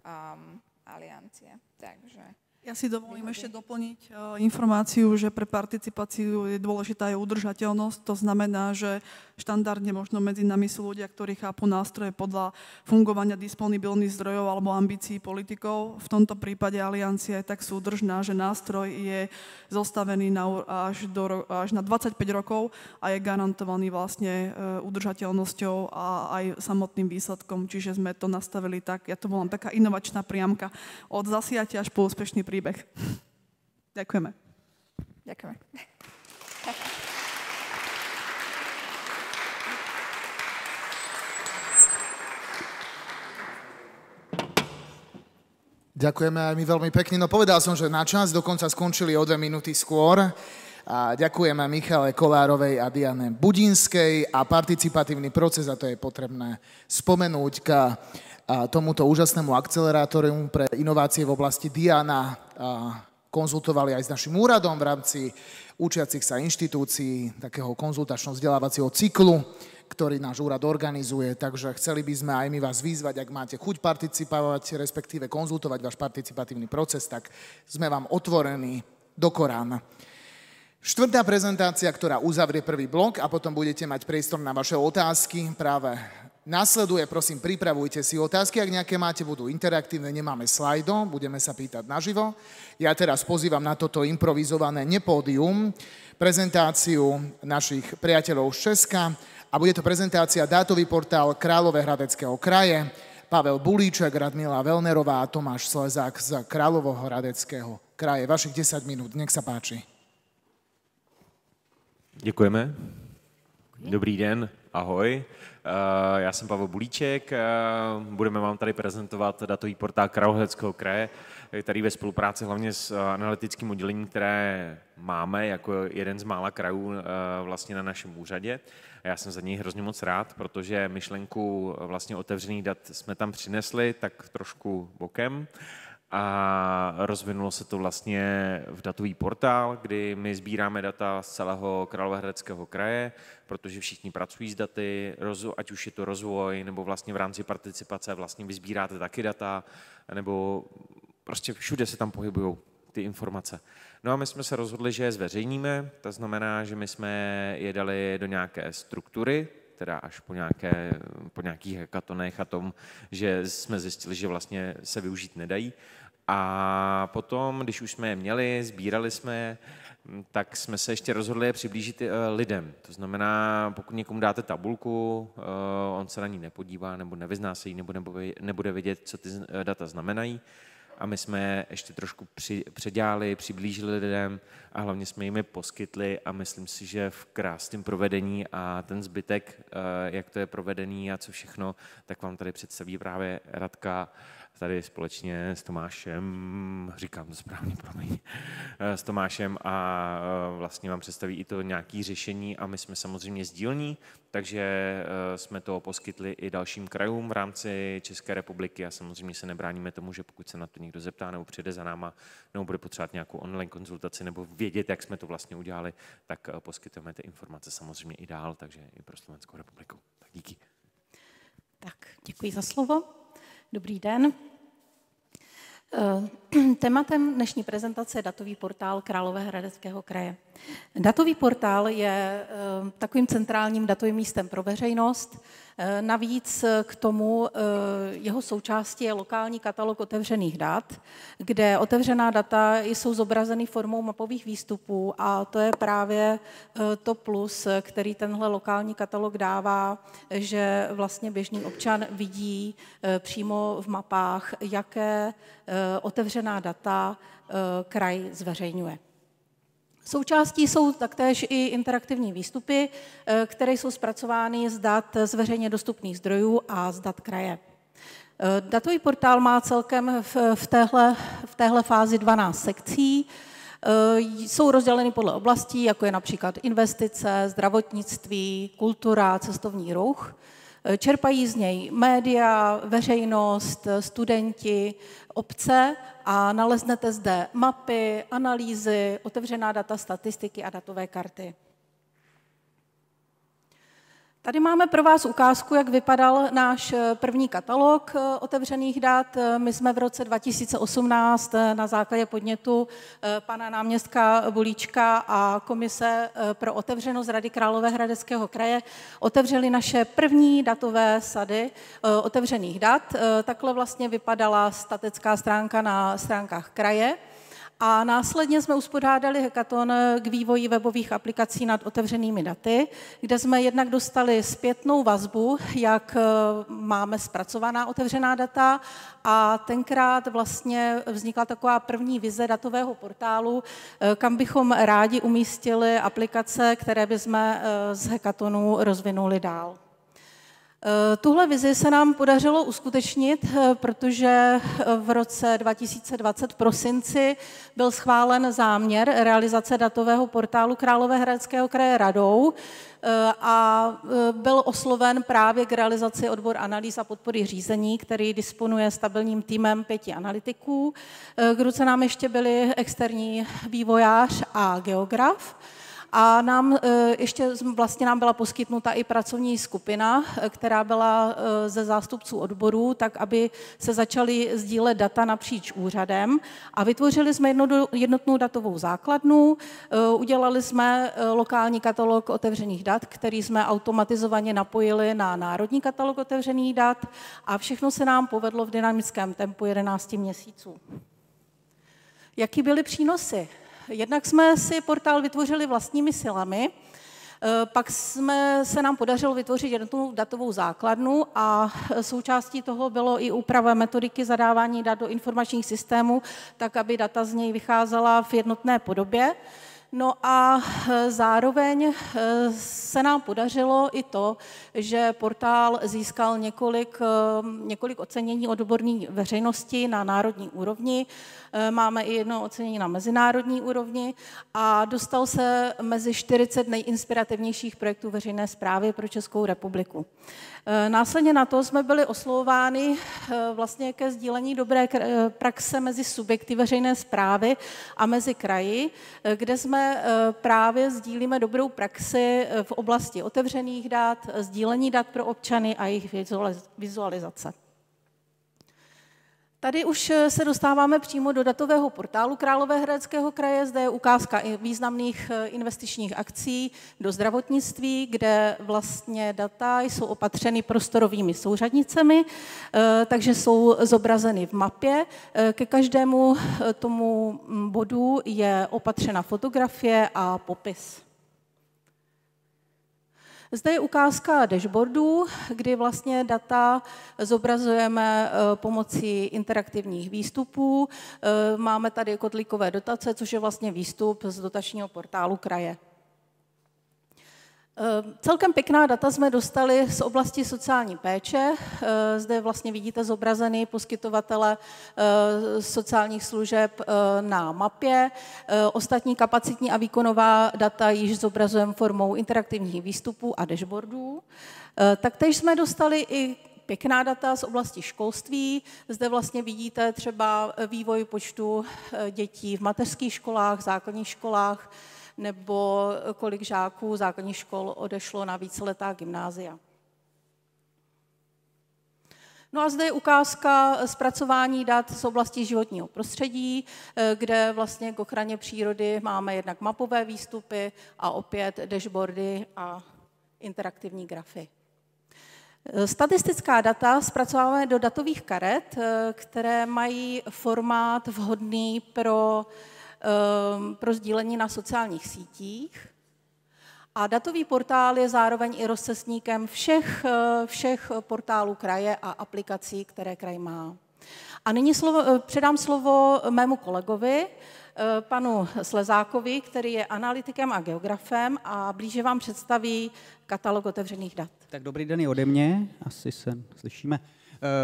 um, aliancie. Takže ja si dovolím ešte doplniť uh, informáciu, že pre participáciu je dôležitá aj udržateľnosť. To znamená, že štandardne možno medzi nami sú ľudia, ktorí chápu nástroje podľa fungovania disponibilných zdrojov alebo ambícií politikov. V tomto prípade aliancia je tak súdržná, že nástroj je zostavený na, až, do, až na 25 rokov a je garantovaný vlastne uh, udržateľnosťou a aj samotným výsledkom. Čiže sme to nastavili tak, ja to volám taká inovačná priamka od zasiatia až po úspešný príbeh. Ďakujeme. Ďakujeme. Ďakujeme aj my veľmi pekne. No povedal som, že na čas, dokonca skončili o dve minúty skôr. A ďakujeme Michale Kolárovej a Diane Budinskej a participatívny proces, a to je potrebné spomenúť, k tomuto úžasnému akcelerátorium pre inovácie v oblasti Diana konzultovali aj s našim úradom v rámci učiacich sa inštitúcií, takého konzultačno-vzdelávacieho cyklu, ktorý náš úrad organizuje. Takže chceli by sme aj my vás vyzvať, ak máte chuť participovať, respektíve konzultovať váš participatívny proces, tak sme vám otvorení do Korán. Štvrtá prezentácia, ktorá uzavrie prvý blok a potom budete mať priestor na vaše otázky práve Nasleduje, prosím, pripravujte si otázky, ak nejaké máte, budú interaktívne, nemáme slajdo, budeme sa pýtať naživo. Ja teraz pozývam na toto improvizované nepódium, prezentáciu našich priateľov z Česka a bude to prezentácia dátový portál Kráľovehradeckého kraje, Pavel Bulíček, Radmila Velnerová a Tomáš Slezák z Kráľovohradeckého kraje. Vašich 10 minút, nech sa páči. Děkujeme. Dobrý den, ahoj. Eh, já jsem Pavel Bulíček, eh, budeme vám tady prezentovat datový portál Královéhradeckého kraje, který ve spolupráci hlavně s analytickým oddělením, které máme jako jeden z mála krajů eh, vlastně na našem úřadě. Já jsem za něj hrozně moc rád, protože myšlenku vlastně otevřených dat jsme tam přinesli tak trošku bokem a rozvinulo se to vlastně v datový portál, kdy my sbíráme data z celého Královéhradeckého kraje, protože všichni pracují s daty, ať už je to rozvoj, nebo vlastně v rámci participace vlastně vy taky data, nebo prostě všude se tam pohybují ty informace. No a my jsme se rozhodli, že je zveřejníme, to znamená, že my jsme je dali do nějaké struktury, teda až po, nějaké, po nějakých hekatonech a tom, že jsme zjistili, že vlastně se využít nedají A potom, když už jsme je měli, sbírali jsme je, tak jsme se ještě rozhodli je přiblížit lidem. To znamená, pokud někomu dáte tabulku, on se na ní nepodívá, nebo nevyzná se jí, nebo nebude vědět, co ty data znamenají, a my jsme ještě trošku při, předělali, přiblížili lidem a hlavně jsme jim je poskytli a myslím si, že v krásném provedení a ten zbytek, eh, jak to je provedený a co všechno, tak vám tady představí právě Radka tady společně s Tomášem, říkám to správně, promiň, eh, s Tomášem a eh, vlastně vám představí i to nějaké řešení a my jsme samozřejmě sdílní, takže eh, jsme to poskytli i dalším krajům v rámci České republiky a samozřejmě se nebráníme tomu, že pokud se na to někdo zeptá nebo přijde za náma nebo bude potřebovat nějakou online konzultaci nebo vědět, jak jsme to vlastně udělali, tak poskytujeme ty informace samozřejmě i dál, takže i pro Slovenskou republiku. Tak díky. Tak, děkuji za slovo. Dobrý den. Eh, tématem dnešní prezentace je datový portál Královéhradeckého kraje. Datový portál je eh, takovým centrálním datovým místem pro veřejnost, Eh, navíc k tomu eh, jeho součástí je lokální katalog otevřených dat, kde otevřená data jsou zobrazeny formou mapových výstupů a to je právě eh, to plus, který tenhle lokální katalog dává, že vlastně běžný občan vidí přímo v mapách, jaké otevřená data kraj zveřejňuje. Součástí jsou taktéž i interaktivní výstupy, eh, které jsou zpracovány z dat z veřejně dostupných zdrojů a z dat kraje. Eh, datový portál má celkem v, téhle, v téhle fázi 12 sekcí. Eh, jsou rozděleny podle oblastí, jako je například investice, zdravotnictví, kultura, cestovní ruch. Čerpají z něj média, veřejnost, studenti, obce a naleznete zde mapy, analýzy, otevřená data, statistiky a datové karty. Tady máme pro vás ukázku, jak vypadal náš eh, první katalog eh, otevřených dat. Eh, my jsme v roce 2018 na základě podnětu pana náměstka Bulíčka a Komise pro otevřenost Rady Královéhradeckého kraje otevřeli naše první datové sady otevřených dat. Takhle vlastně vypadala statická stránka na stránkách kraje. A následně jsme uspořádali hackathon k vývoji webových aplikací nad otevřenými daty, kde jsme jednak dostali zpětnou vazbu, jak eh, máme zpracovaná otevřená data a tenkrát vlastně vznikla taková první vize datového portálu, eh, kam bychom rádi umístili aplikace, které bychom eh, z hackathonu rozvinuli dál. Eh, tuhle vizi se nám podařilo uskutečnit, eh, protože eh, v roce 2020 v prosinci byl schválen záměr realizace datového portálu Královéhradeckého kraje radou a byl osloven právě k realizaci odbor analýz a podpory řízení, který disponuje stabilním týmem pěti analytiků. K ruce nám ještě byli externí vývojář a geograf. A nám e, ještě vlastně nám byla poskytnuta i pracovní skupina, e, která byla e, ze zástupců odborů, tak aby se začaly sdílet data napříč úřadem a vytvořili jsme jednotnou datovou základnu, udělali jsme lokální katalog otevřených dat, který jsme automatizovaně napojili na národní katalog otevřených dat a všechno se nám povedlo v dynamickém tempu 11 měsíců. Jaký byly přínosy? Jednak jsme si portál vytvořili vlastními silami, eh, pak jsme, se nám podařilo vytvořit jednotnou datovou základnu a součástí toho bylo i úprava metodiky zadávání dat do informačních systémů, tak aby data z něj vycházela v jednotné podobě. No a e, zároveň e, se nám podařilo i to, že portál získal několik, e, několik ocenění odborné veřejnosti na národní úrovni. Máme i jedno ocenění na mezinárodní úrovni a dostal se mezi 40 nejinspirativnějších projektů veřejné zprávy pro Českou republiku. Eh, následně na to jsme byli oslovováni eh, vlastně ke sdílení dobré eh, praxe mezi subjekty veřejné zprávy a mezi kraji, kde jsme právě sdílíme dobrou praxi v oblasti otevřených dat, sdílení dat pro občany a jejich vizualizace. Tady už eh, se dostáváme přímo do datového portálu Královéhradeckého kraje. Zde je ukázka významných eh, investičních akcí do zdravotnictví, kde vlastně data jsou opatřeny prostorovými souřadnicemi, eh, takže jsou zobrazeny v mapě. Ke každému tomu mm, bodu je opatřena fotografie a popis. Zde je ukázka dashboardu, kdy vlastně data zobrazujeme eh, pomocí interaktivních výstupů. Eh, máme tady kotlíkové dotace, což je vlastně výstup z dotačního portálu kraje. Eh, celkem pěkná data jsme dostali z oblasti sociální péče. Eh, zde vlastně vidíte zobrazený poskytovatele eh, sociálních služeb na mapě. Ostatní kapacitní a výkonová data již zobrazujeme formou interaktivních výstupů a dashboardů. Taktéž jsme dostali i pěkná data z oblasti školství. Zde vlastně vidíte třeba vývoj počtu dětí v mateřských školách, základních školách, nebo kolik žáků základních škol odešlo na víceletá gymnázia. No a zde je ukázka zpracování dat z oblasti životního prostředí, kde vlastně k ochraně přírody máme jednak mapové výstupy a opět dashboardy a interaktivní grafy. Statistická data zpracováváme do datových karet, které mají formát vhodný pro pro sdílení na sociálních sítích. A datový portál je zároveň i rozcestníkem všech, eh, všech portálů kraje a aplikací, které kraj má. A nyní slovo, eh, předám slovo mému kolegovi, eh, panu Slezákovi, který je analytikem a geografem a blíže vám představí katalog otevřených dat. Tak dobrý den i ode mě, asi se slyšíme.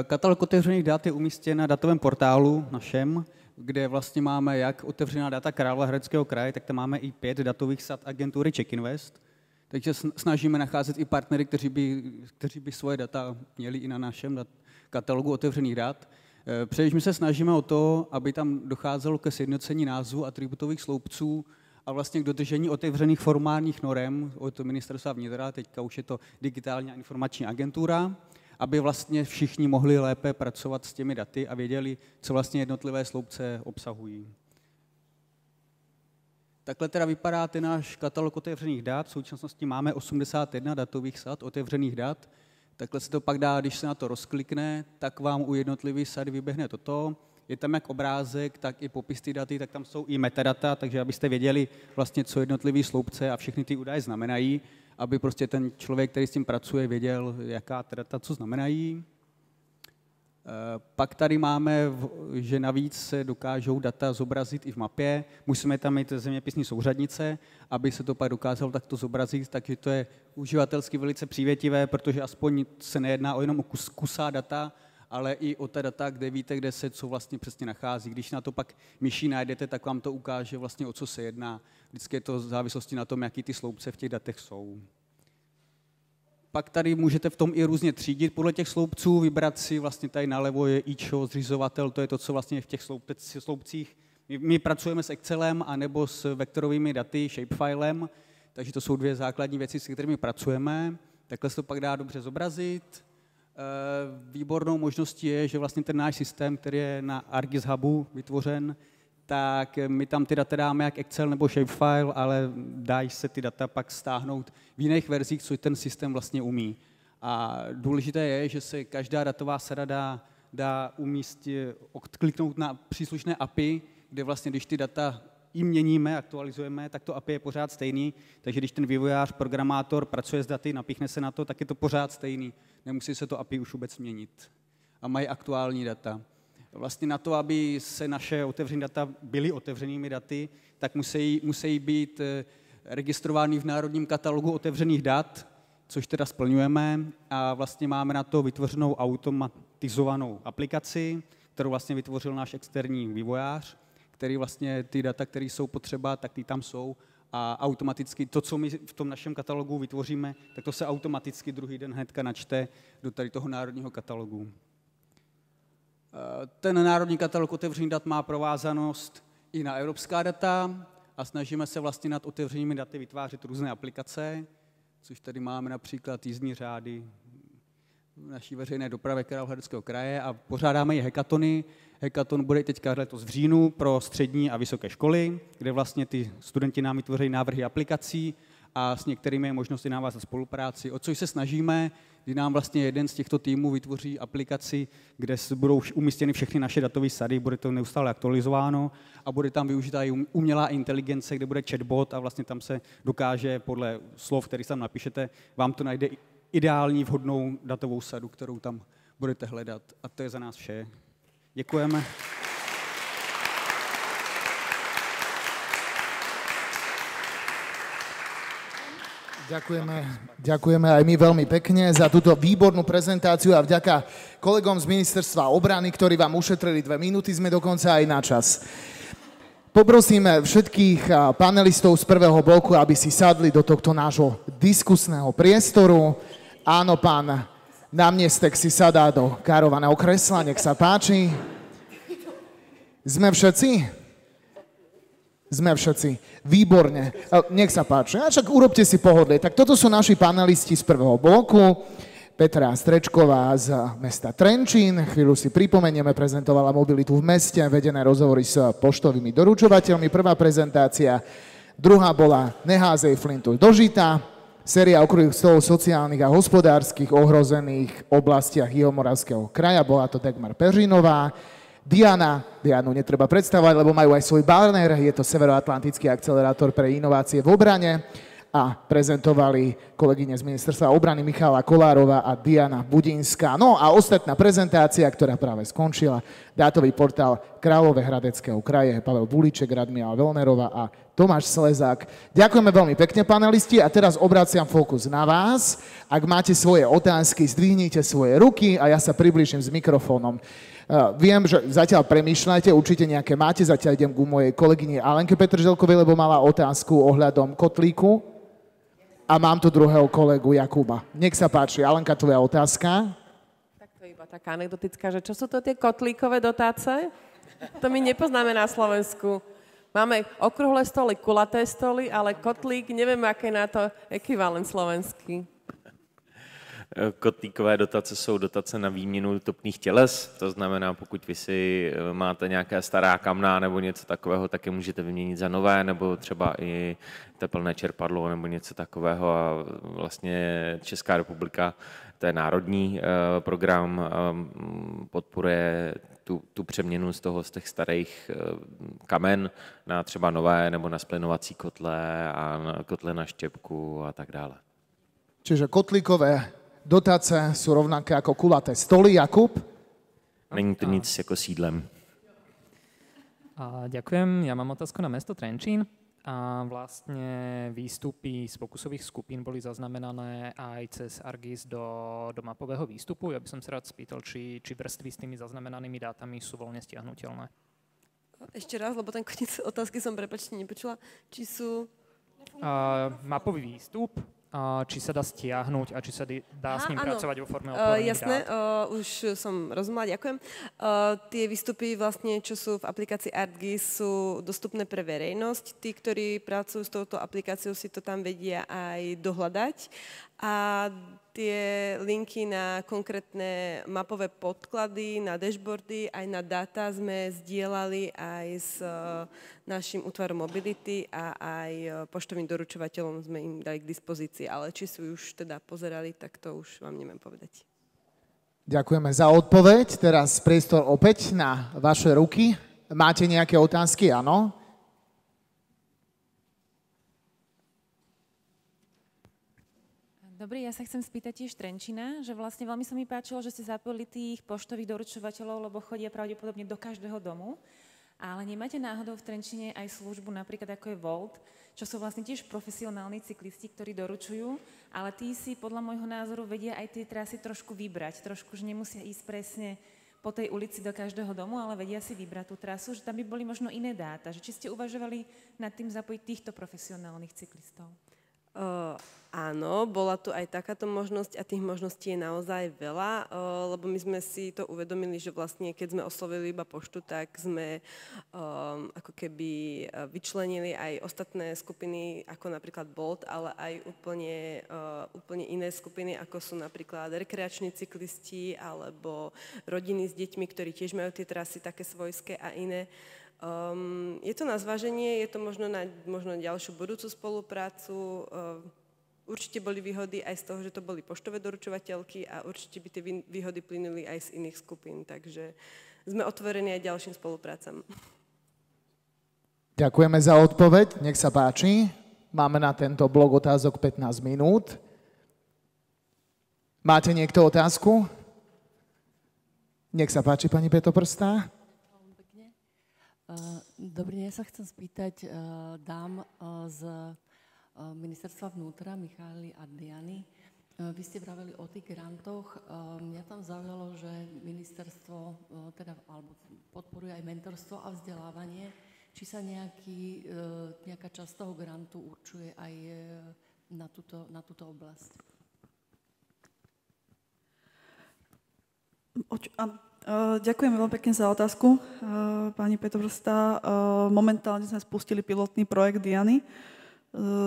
Katalog otevřených dat je umístěn na datovém portálu našem, kde vlastně máme jak otevřená data Královéhradeckého kraje, tak tam máme i pět datových sad agentury CheckInvest. Takže snažíme nacházet i partnery, kteří by, kteří by svoje data měli i na našem katalogu otevřených dat. Eh, především se snažíme o to, aby tam docházelo ke sjednocení názvu atributových sloupců a vlastně k dodržení otevřených formálních norem od ministerstva vnitra, teďka už je to digitální a informační agentura aby vlastně všichni mohli lépe pracovat s těmi daty a věděli, co vlastně jednotlivé sloupce obsahují. Takhle teda vypadá ten náš katalog otevřených dat. V současnosti máme 81 datových sad otevřených dat. Takhle se to pak dá, když se na to rozklikne, tak vám u jednotlivých sad vyběhne toto. Je tam jak obrázek, tak i popis ty daty, tak tam jsou i metadata, takže abyste věděli vlastně, co jednotlivý sloupce a všechny ty údaje znamenají aby prostě ten člověk, který s tím pracuje, věděl, jaká data co znamenají. Eh, pak tady máme, že navíc se dokážou data zobrazit i v mapě. Musíme tam mít zeměpisní souřadnice, aby se to pak dokázalo takto zobrazit, takže to je uživatelsky velice přívětivé, protože aspoň se nejedná o jenom o kus, kusá data, ale i o ta data, kde víte, kde se co vlastně přesně nachází. Když na to pak myší najdete, tak vám to ukáže vlastně, o co se jedná. Vždycky je to v závislosti na tom, jaký ty sloupce v těch datech jsou. Pak tady můžete v tom i různě třídit podle těch sloupců, vybrat si, vlastně tady nalevo je ičo, zřizovatel, to je to, co vlastně v těch sloupcích. My, my pracujeme s Excelem anebo s vektorovými daty, shapefilem, takže to jsou dvě základní věci, s kterými pracujeme. Takhle se to pak dá dobře zobrazit. Eh, výbornou možností je, že vlastně ten náš systém, který je na ArcGIS Hubu vytvořen, tak my tam ty data dáme jak Excel nebo shapefile, ale dají se ty data pak stáhnout v jiných verzích, co ten systém vlastně umí. A důležité je, že se každá datová sada dá, dá umístit, odkliknout na příslušné API, kde vlastně, když ty data i měníme, aktualizujeme, tak to API je pořád stejný, takže když ten vývojář, programátor pracuje s daty, napíchne se na to, tak je to pořád stejný. Nemusí se to API už vůbec měnit. A mají aktuální data. Vlastně na to, aby se naše otevřené data byly otevřenými daty, tak musí, musí být eh, registrovány v Národním katalogu otevřených dat, což teda splňujeme a vlastně máme na to vytvořenou automatizovanou aplikaci, kterou vlastně vytvořil náš externí vývojář, který vlastně ty data, které jsou potřeba, tak ty tam jsou a automaticky to, co my v tom našem katalogu vytvoříme, tak to se automaticky druhý den hnedka načte do tady toho národního katalogu. Ten národní katalog otevřených dat má provázanost i na evropská data a snažíme se vlastně nad otevřenými daty vytvářet různé aplikace, což tady máme například jízdní řády, naší veřejné dopravy Královéhradeckého kraje a pořádáme i hekatony. Hekaton bude teďka letos v říjnu pro střední a vysoké školy, kde vlastně ty studenti nám vytvoří návrhy aplikací a s některými je možnosti navázat spolupráci. O co se snažíme, kdy nám vlastně jeden z těchto týmů vytvoří aplikaci, kde budou umístěny všechny naše datové sady, bude to neustále aktualizováno a bude tam využitá i um, umělá inteligence, kde bude chatbot a vlastně tam se dokáže podle slov, který tam napíšete, vám to najde ideální vhodnou datovou sadu, kterou tam budete hledat. A to je za nás vše. Děkujeme. Ďakujeme, ďakujeme aj my veľmi pekne za túto výbornú prezentáciu a vďaka kolegom z Ministerstva obrany, ktorí vám ušetrili dve minúty, sme dokonca aj na čas. Poprosíme všetkých panelistov z prvého bloku, aby si sadli do tohto nášho diskusného priestoru. Áno, pán námestek si sadá do karovaného kresla, nech sa páči. Sme všetci? Sme všetci. Výborne. Nech sa páči. A však urobte si pohodlie. Tak toto sú naši panelisti z prvého bloku. Petra Strečková z mesta Trenčín. Chvíľu si pripomenieme, prezentovala mobilitu v meste, vedené rozhovory s poštovými doručovateľmi. Prvá prezentácia. Druhá bola Neházej Flintu do žita. Séria okruhých stolov sociálnych a hospodárskych ohrozených oblastiach Jihomoravského kraja. Bola to Dagmar Pežinová. Diana, Dianu netreba predstavovať, lebo majú aj svoj banner, je to Severoatlantický akcelerátor pre inovácie v obrane a prezentovali kolegyne z Ministerstva obrany Michála Kolárova a Diana Budinská. No a ostatná prezentácia, ktorá práve skončila, dátový portál Kráľovehradeckého kraje, Pavel Bulíček, Radmila Velnerová a Tomáš Slezák. Ďakujeme veľmi pekne, panelisti, a teraz obraciam fokus na vás. Ak máte svoje otázky, zdvihnite svoje ruky a ja sa približím s mikrofónom. Viem, že zatiaľ premýšľajte, určite nejaké máte, zatiaľ idem ku mojej kolegyni Alenke Petrželkovej, lebo mala otázku ohľadom kotlíku. A mám tu druhého kolegu Jakuba. Nech sa páči, Alenka, tvoja otázka. Tak to je iba taká anekdotická, že čo sú to tie kotlíkové dotáce? To my nepoznáme na Slovensku. Máme okrúhle stoly, kulaté stoly, ale kotlík, neviem, je na to ekvivalent slovenský. Kotlíkové dotace jsou dotace na výměnu topných těles, to znamená, pokud vy si eh, máte nějaké stará kamna nebo něco takového, tak je můžete vyměnit za nové, nebo třeba i teplné čerpadlo nebo něco takového a vlastně Česká republika, to je národní eh, program, eh, podporuje tu, tu přeměnu z toho, z těch starých kamen na třeba nové nebo na splinovací kotle a na kotle na štěpku a tak dále. Čiže kotlíkové dotace sú rovnaké ako kulaté stoly. Jakub? Není to nic jako sídlem. A ďakujem. Ja mám otázku na mesto Trenčín. A vlastne výstupy z pokusových skupín boli zaznamenané aj cez Argis do, do mapového výstupu. Ja by som sa rád spýtal, či, či vrstvy s tými zaznamenanými dátami sú voľne stiahnutelné. Ešte raz, lebo ten koniec otázky som prepačte nepočula. Či sú... Uh, mapový výstup či sa dá stiahnuť a či sa dá Aha, s ním áno. pracovať vo forme otvorených uh, Jasné, uh, už som rozumela, ďakujem. Uh, tie výstupy vlastne, čo sú v aplikácii ArtGIS, sú dostupné pre verejnosť. Tí, ktorí pracujú s touto aplikáciou, si to tam vedia aj dohľadať. A tie linky na konkrétne mapové podklady, na dashboardy, aj na data sme zdieľali aj s e, našim útvarom mobility a aj e, poštovým doručovateľom sme im dali k dispozícii. Ale či sú už teda pozerali, tak to už vám neviem povedať. Ďakujeme za odpoveď. Teraz priestor opäť na vaše ruky. Máte nejaké otázky? Áno. Dobrý, ja sa chcem spýtať tiež Trenčina, že vlastne veľmi sa mi páčilo, že ste zapojili tých poštových doručovateľov, lebo chodia pravdepodobne do každého domu. Ale nemáte náhodou v Trenčine aj službu napríklad ako je Volt, čo sú vlastne tiež profesionálni cyklisti, ktorí doručujú, ale tí si podľa môjho názoru vedia aj tie trasy trošku vybrať, trošku, že nemusia ísť presne po tej ulici do každého domu, ale vedia si vybrať tú trasu, že tam by boli možno iné dáta. Že či ste uvažovali nad tým zapojiť týchto profesionálnych cyklistov? Uh, áno, bola tu aj takáto možnosť a tých možností je naozaj veľa, lebo my sme si to uvedomili, že vlastne keď sme oslovili iba poštu, tak sme um, ako keby vyčlenili aj ostatné skupiny, ako napríklad Bolt, ale aj úplne, uh, úplne iné skupiny, ako sú napríklad rekreační cyklisti alebo rodiny s deťmi, ktorí tiež majú tie trasy také svojské a iné. Um, je to na zváženie, je to možno na možno ďalšiu budúcu spoluprácu. Um, určite boli výhody aj z toho, že to boli poštové doručovateľky a určite by tie výhody plynuli aj z iných skupín. Takže sme otvorení aj ďalším spoluprácam. Ďakujeme za odpoveď, nech sa páči. Máme na tento blok otázok 15 minút. Máte niekto otázku? Nech sa páči, pani Petoprstá. Eh, dobrý deň, ja sa chcem spýtať uh, dám uh, z uh, ministerstva vnútra Michály a Diany. Vy ste vraveli o tých grantoch. Mňa tam zaujalo, že ministerstvo teda, alebo podporuje aj mentorstvo a vzdelávanie. Či sa nejaký, nejaká časť toho grantu určuje aj na túto, na túto oblasť? Oč, Eh, ďakujem veľmi pekne za otázku, eh, pani Petrovrstá. Eh, momentálne sme spustili pilotný projekt Diany.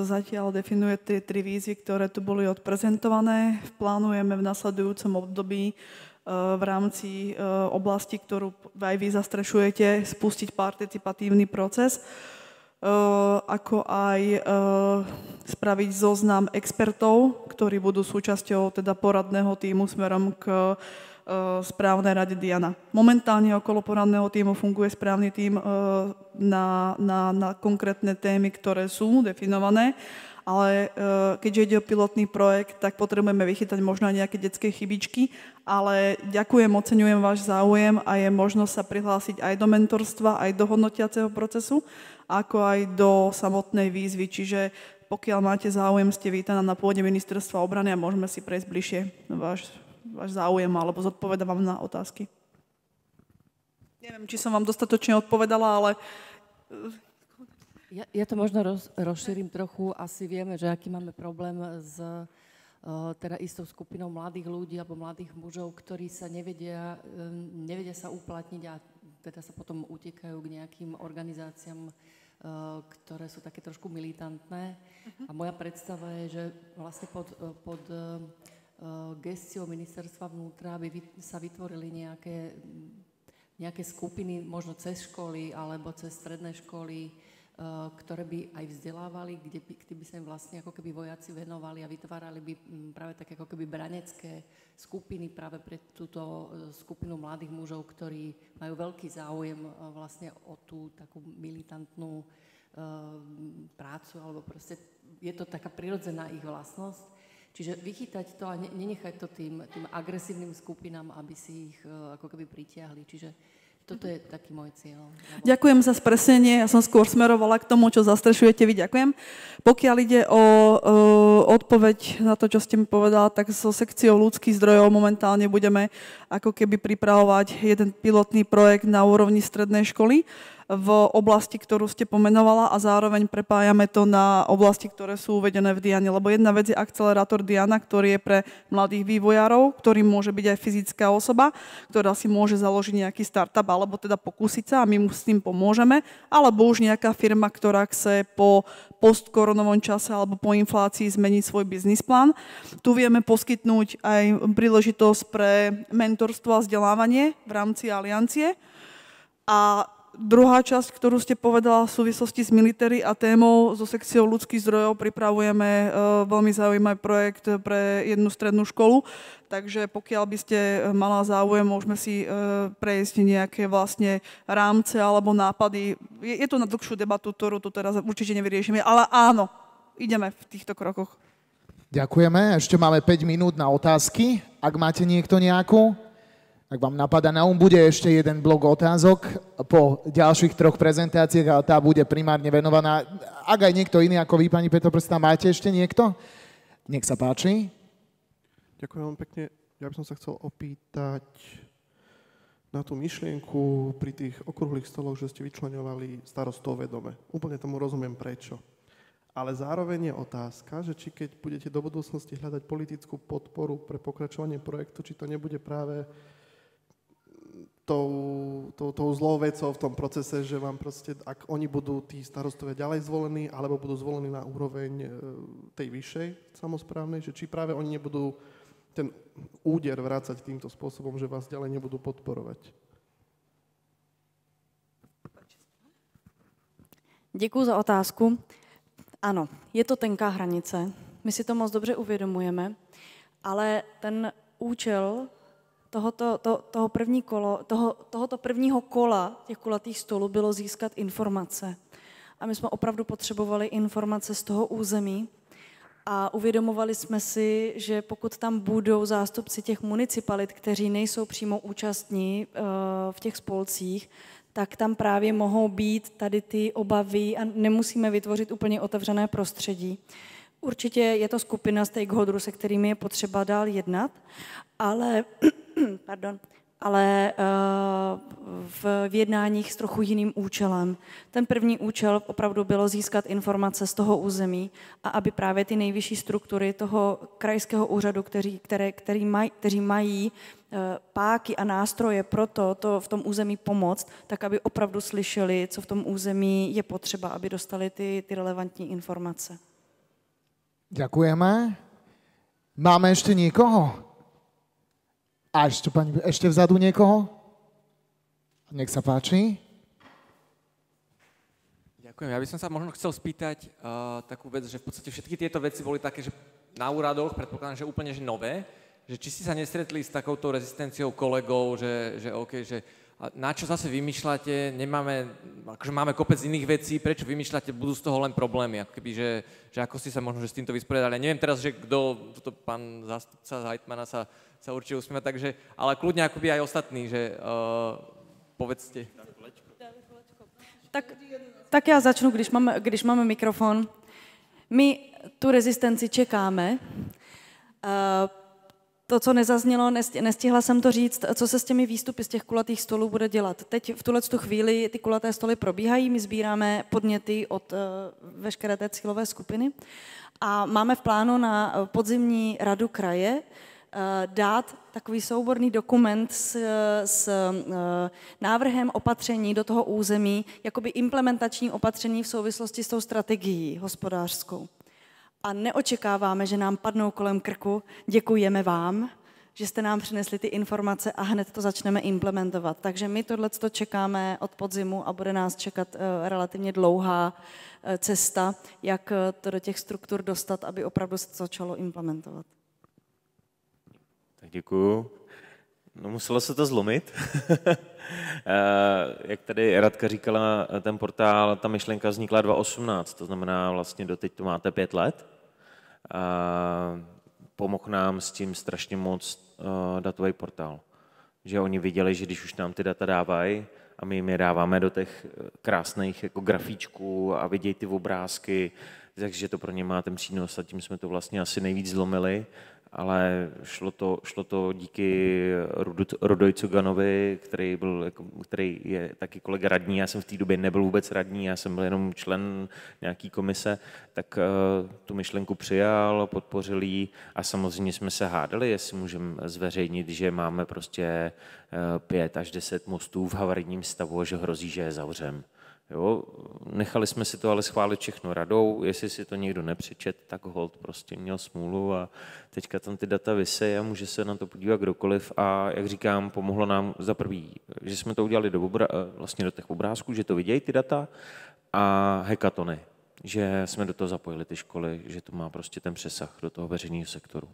Zatiaľ definuje tie tri výzvy, ktoré tu boli odprezentované. Plánujeme v nasledujúcom období v rámci oblasti, ktorú aj vy zastrešujete, spustiť participatívny proces, ako aj spraviť zoznam expertov, ktorí budú súčasťou teda poradného týmu smerom k Eh, správnej rade Diana. Momentálne okolo poradného týmu funguje správny tým eh, na, na, na konkrétne témy, ktoré sú definované, ale eh, keďže ide o pilotný projekt, tak potrebujeme vychytať možno aj nejaké detské chybičky, ale ďakujem, oceňujem váš záujem a je možnosť sa prihlásiť aj do mentorstva, aj do hodnotiaceho procesu, ako aj do samotnej výzvy. Čiže pokiaľ máte záujem, ste vítaná na pôde ministerstva obrany a môžeme si prejsť bližšie váš váš záujem alebo zodpovedám vám na otázky. Neviem, či som vám dostatočne odpovedala, ale... Ja, ja to možno roz, rozšírim trochu. Asi vieme, že aký máme problém s uh, teda istou skupinou mladých ľudí alebo mladých mužov, ktorí sa nevedia, um, nevedia sa uplatniť a teda sa potom utekajú k nejakým organizáciám, uh, ktoré sú také trošku militantné. Uh-huh. A moja predstava je, že vlastne pod, pod Eh, gestiou ministerstva vnútra, aby sa vytvorili nejaké, nejaké skupiny, možno cez školy alebo cez stredné školy, eh, ktoré by aj vzdelávali, kde by, kde by sa im vlastne ako keby vojaci venovali a vytvárali by mm, práve také ako keby branecké skupiny práve pre túto eh, skupinu mladých mužov, ktorí majú veľký záujem vlastne o tú takú militantnú prácu, alebo proste je to taká prirodzená ich vlastnosť Čiže vychytať to a nenechať to tým, tým agresívnym skupinám, aby si ich uh, ako keby pritiahli. Čiže toto je taký môj cieľ. Ďakujem za spresenie. Ja som skôr smerovala k tomu, čo zastrešujete vy. Ďakujem. Pokiaľ ide o uh, odpoveď na to, čo ste mi povedala, tak so sekciou ľudských zdrojov momentálne budeme ako keby pripravovať jeden pilotný projekt na úrovni strednej školy v oblasti, ktorú ste pomenovala a zároveň prepájame to na oblasti, ktoré sú uvedené v Diane. Lebo jedna vec je akcelerátor Diana, ktorý je pre mladých vývojárov, ktorý môže byť aj fyzická osoba, ktorá si môže založiť nejaký startup alebo teda pokúsiť sa a my mu s tým pomôžeme, alebo už nejaká firma, ktorá chce po postkoronovom čase alebo po inflácii zmeniť svoj biznis plán. Tu vieme poskytnúť aj príležitosť pre mentorstvo a vzdelávanie v rámci aliancie. A druhá časť, ktorú ste povedala v súvislosti s military a témou so sekciou ľudských zdrojov, pripravujeme uh, veľmi zaujímavý projekt pre jednu strednú školu, takže pokiaľ by ste mala záujem, môžeme si uh, prejsť nejaké vlastne rámce alebo nápady. Je to na dlhšiu debatu, ktorú tu teraz určite nevyriešime, ale áno, ideme v týchto krokoch. Ďakujeme. Ešte máme 5 minút na otázky. Ak máte niekto nejakú? Ak vám napadá na um, bude ešte jeden blok otázok po ďalších troch prezentáciách, ale tá bude primárne venovaná. Ak aj niekto iný ako vy, pani Petoprstá, máte ešte niekto? Nech sa páči. Ďakujem vám pekne. Ja by som sa chcel opýtať na tú myšlienku pri tých okrúhlych stoloch, že ste vyčlenovali starostov vedome. Úplne tomu rozumiem prečo. ale zároveň je otázka, že či keď budete do budúcnosti hľadať politickú podporu pre pokračovanie projektu, či to nebude práve tou, tou, tou zlou vecou v tom procese, že vám proste, ak oni budú tí starostovia ďalej zvolení, alebo budú zvolení na úroveň e, tej vyššej samozprávnej, že či práve oni nebudú ten úder vrácať týmto spôsobom, že vás ďalej nebudú podporovať. Děkuji za otázku. Ano, je to tenká hranice, my si to moc dobře uvědomujeme, ale ten účel tohoto, to, toho první kolo, toho, tohoto prvního kola těch kulatých stolů bylo získat informace. A my jsme opravdu potřebovali informace z toho území a uvědomovali jsme si, že pokud tam budou zástupci těch municipalit, kteří nejsou přímo účastní uh, v těch spolcích, tak tam právě mohou být tady ty obavy a nemusíme vytvořit úplně otevřené prostředí. Určitě je to skupina stakeholderů, se kterými je potřeba dál jednat, ale pardon, ale uh, v jednáních s trochu jiným účelem. Ten první účel opravdu bylo získat informace z toho území a aby právě ty nejvyšší struktury toho krajského úřadu, kteří, které, který maj, kteří mají uh, páky a nástroje pro to, to v tom území pomoct, tak aby opravdu slyšeli, co v tom území je potřeba, aby dostali ty, ty relevantní informace. Ďakujeme. Máme ešte niekoho? A ešte, pani, ešte vzadu niekoho? Nech sa páči. Ďakujem. Ja by som sa možno chcel spýtať uh, takú vec, že v podstate všetky tieto veci boli také, že na úradoch, predpokladám, že úplne že nové, že či si sa nestretli s takouto rezistenciou kolegov, že, že OK, že a na čo zase vymýšľate, nemáme, akože máme kopec iných vecí, prečo vymýšľate, budú z toho len problémy, ako keby, že, že ako si sa možno že s týmto vysporiadali. Ja neviem teraz, že kto, toto pán zástupca Heitmana sa sa určite usmieva, takže, ale kľudne akoby aj ostatní, že uh, povedzte. Tak, tak já začnu, když máme, když máme mikrofon. My tu rezistenci čekáme. Uh, to, co nezaznělo, nestihla jsem to říct, co se s těmi výstupy z těch kulatých stolů bude dělat. Teď v tuhle chvíli ty kulaté stoly probíhají, my sbíráme podněty od uh, veškeré té cílové skupiny a máme v plánu na podzimní radu kraje, Eh, dát takový souborný dokument s, s eh, návrhem opatření do toho území, jakoby implementační opatření v souvislosti s tou strategií hospodářskou. A neočekáváme, že nám padnou kolem krku, děkujeme vám, že jste nám přinesli ty informace a hned to začneme implementovat. Takže my tohle čekáme od podzimu a bude nás čekat eh, relativně dlouhá cesta, jak to do těch struktur dostat, aby opravdu se to začalo implementovat. Tak děkuju. No muselo se to zlomit. Eh, jak tady Radka říkala, ten portál, ta myšlenka vznikla 2018, to znamená vlastně doteď to máte pět let. Pomohl nám s tím strašně moc eh, datový portál. Že oni viděli, že když už nám ty data dávají a my jim je dáváme do těch eh, krásných jako grafíčků a vidějí ty obrázky, takže to pro ně má ten přínos a tím jsme to vlastně asi nejvíc zlomili ale šlo to, šlo to díky Rodojcu Ganovi, který, byl, který je taky kolega radní. Já jsem v té době nebyl vůbec radní, já jsem byl jenom člen nějaký komise, tak uh, tu myšlenku přijal, podpořil ji a samozřejmě jsme se hádali, jestli můžeme zveřejnit, že máme prostě uh, pět až deset mostů v havarijním stavu a že hrozí, že je zavřem. Jo, nechali jsme si to ale schválit všechno radou, jestli si to někdo nepřečet, tak hold prostě měl smůlu a teďka tam ty data vysejí a může se na to podívat kdokoliv a jak říkám, pomohlo nám za prvý, že jsme to udělali do, obra, vlastně do těch obrázků, že to vidějí ty data a hekatony, že jsme do toho zapojili ty školy, že to má prostě ten přesah do toho veřejného sektoru.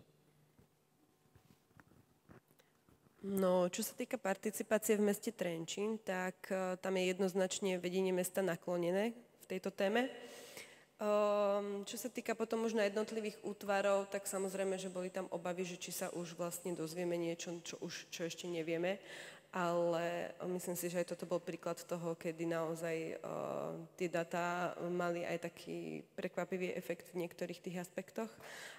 No, čo sa týka participácie v meste Trenčín, tak uh, tam je jednoznačne vedenie mesta naklonené v tejto téme. Um, čo sa týka potom možno jednotlivých útvarov, tak samozrejme, že boli tam obavy, že či sa už vlastne dozvieme niečo, čo, už, čo ešte nevieme ale myslím si, že aj toto bol príklad toho, kedy naozaj uh, tie data mali aj taký prekvapivý efekt v niektorých tých aspektoch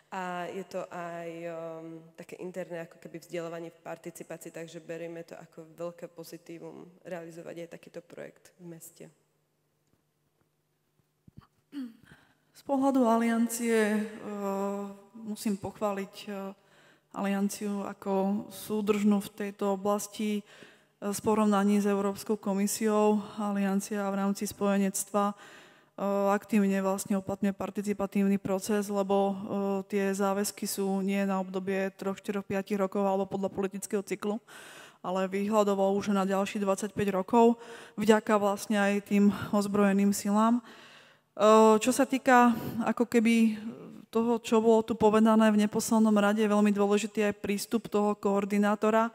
a je to aj um, také interné ako keby vzdelávanie v participácii, takže berieme to ako veľké pozitívum realizovať aj takýto projekt v meste. Z pohľadu aliancie musím pochváliť alianciu ako súdržnú v tejto oblasti v porovnaní s Európskou komisiou. Aliancia v rámci spojenectva aktívne vlastne uplatňuje participatívny proces, lebo tie záväzky sú nie na obdobie 3, 4, 5 rokov alebo podľa politického cyklu, ale výhľadovo už na ďalší 25 rokov, vďaka vlastne aj tým ozbrojeným silám. Čo sa týka ako keby toho, čo bolo tu povedané v neposlednom rade, je veľmi dôležitý aj prístup toho koordinátora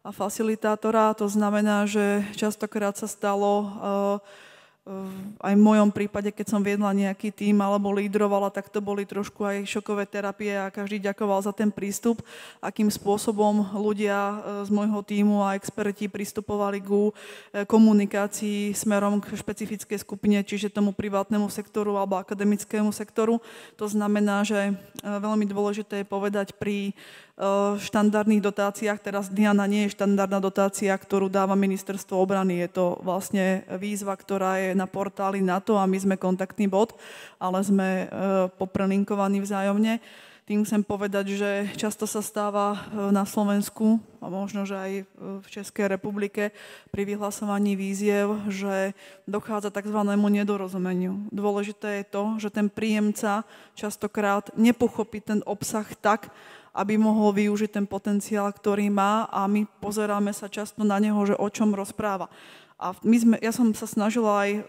a facilitátora. To znamená, že častokrát sa stalo aj v mojom prípade, keď som viedla nejaký tým alebo lídrovala, tak to boli trošku aj šokové terapie a každý ďakoval za ten prístup, akým spôsobom ľudia e, z môjho týmu a experti pristupovali ku e, komunikácii smerom k špecifickej skupine, čiže tomu privátnemu sektoru alebo akademickému sektoru. To znamená, že e, veľmi dôležité je povedať pri štandardných dotáciách. Teraz Diana nie je štandardná dotácia, ktorú dáva ministerstvo obrany. Je to vlastne výzva, ktorá je na portáli NATO a my sme kontaktný bod, ale sme poprelinkovaní vzájomne. Tým chcem povedať, že často sa stáva na Slovensku a možno, že aj v Českej republike pri vyhlasovaní víziev, že dochádza tzv. nedorozumeniu. Dôležité je to, že ten príjemca častokrát nepochopí ten obsah tak, aby mohol využiť ten potenciál, ktorý má a my pozeráme sa často na neho, že o čom rozpráva. A my sme, ja som sa snažila aj, uh,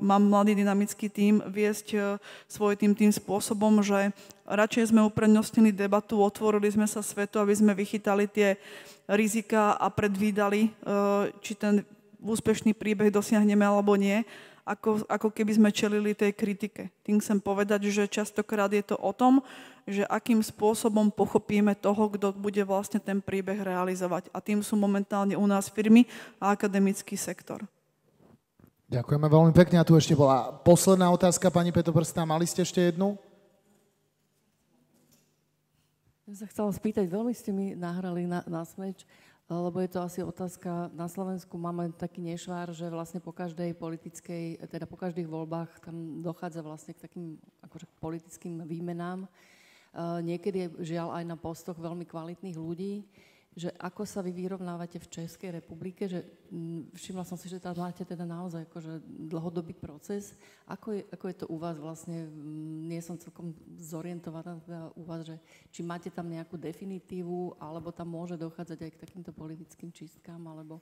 mám mladý dynamický tím, viesť uh, svoj tým tým spôsobom, že radšej sme uprednostnili debatu, otvorili sme sa svetu, aby sme vychytali tie rizika a predvídali, uh, či ten úspešný príbeh dosiahneme alebo nie, ako, ako keby sme čelili tej kritike. Tým chcem povedať, že častokrát je to o tom, že akým spôsobom pochopíme toho, kto bude vlastne ten príbeh realizovať. A tým sú momentálne u nás firmy a akademický sektor. Ďakujeme veľmi pekne. A tu ešte bola posledná otázka, pani Petoprstá. Mali ste ešte jednu? Ja sa chcela spýtať, veľmi ste mi nahrali na, na smeč lebo je to asi otázka, na Slovensku máme taký nešvár, že vlastne po každej politickej, teda po každých voľbách tam dochádza vlastne k takým akože politickým výmenám. Niekedy je žiaľ aj na postoch veľmi kvalitných ľudí že ako sa vy vyrovnávate v Českej republike, že mm, všimla som si, že tam máte teda naozaj akože dlhodobý proces. Ako je, ako je to u vás vlastne, mm, nie som celkom zorientovaná teda u vás, že či máte tam nejakú definitívu, alebo tam môže dochádzať aj k takýmto politickým čistkám, alebo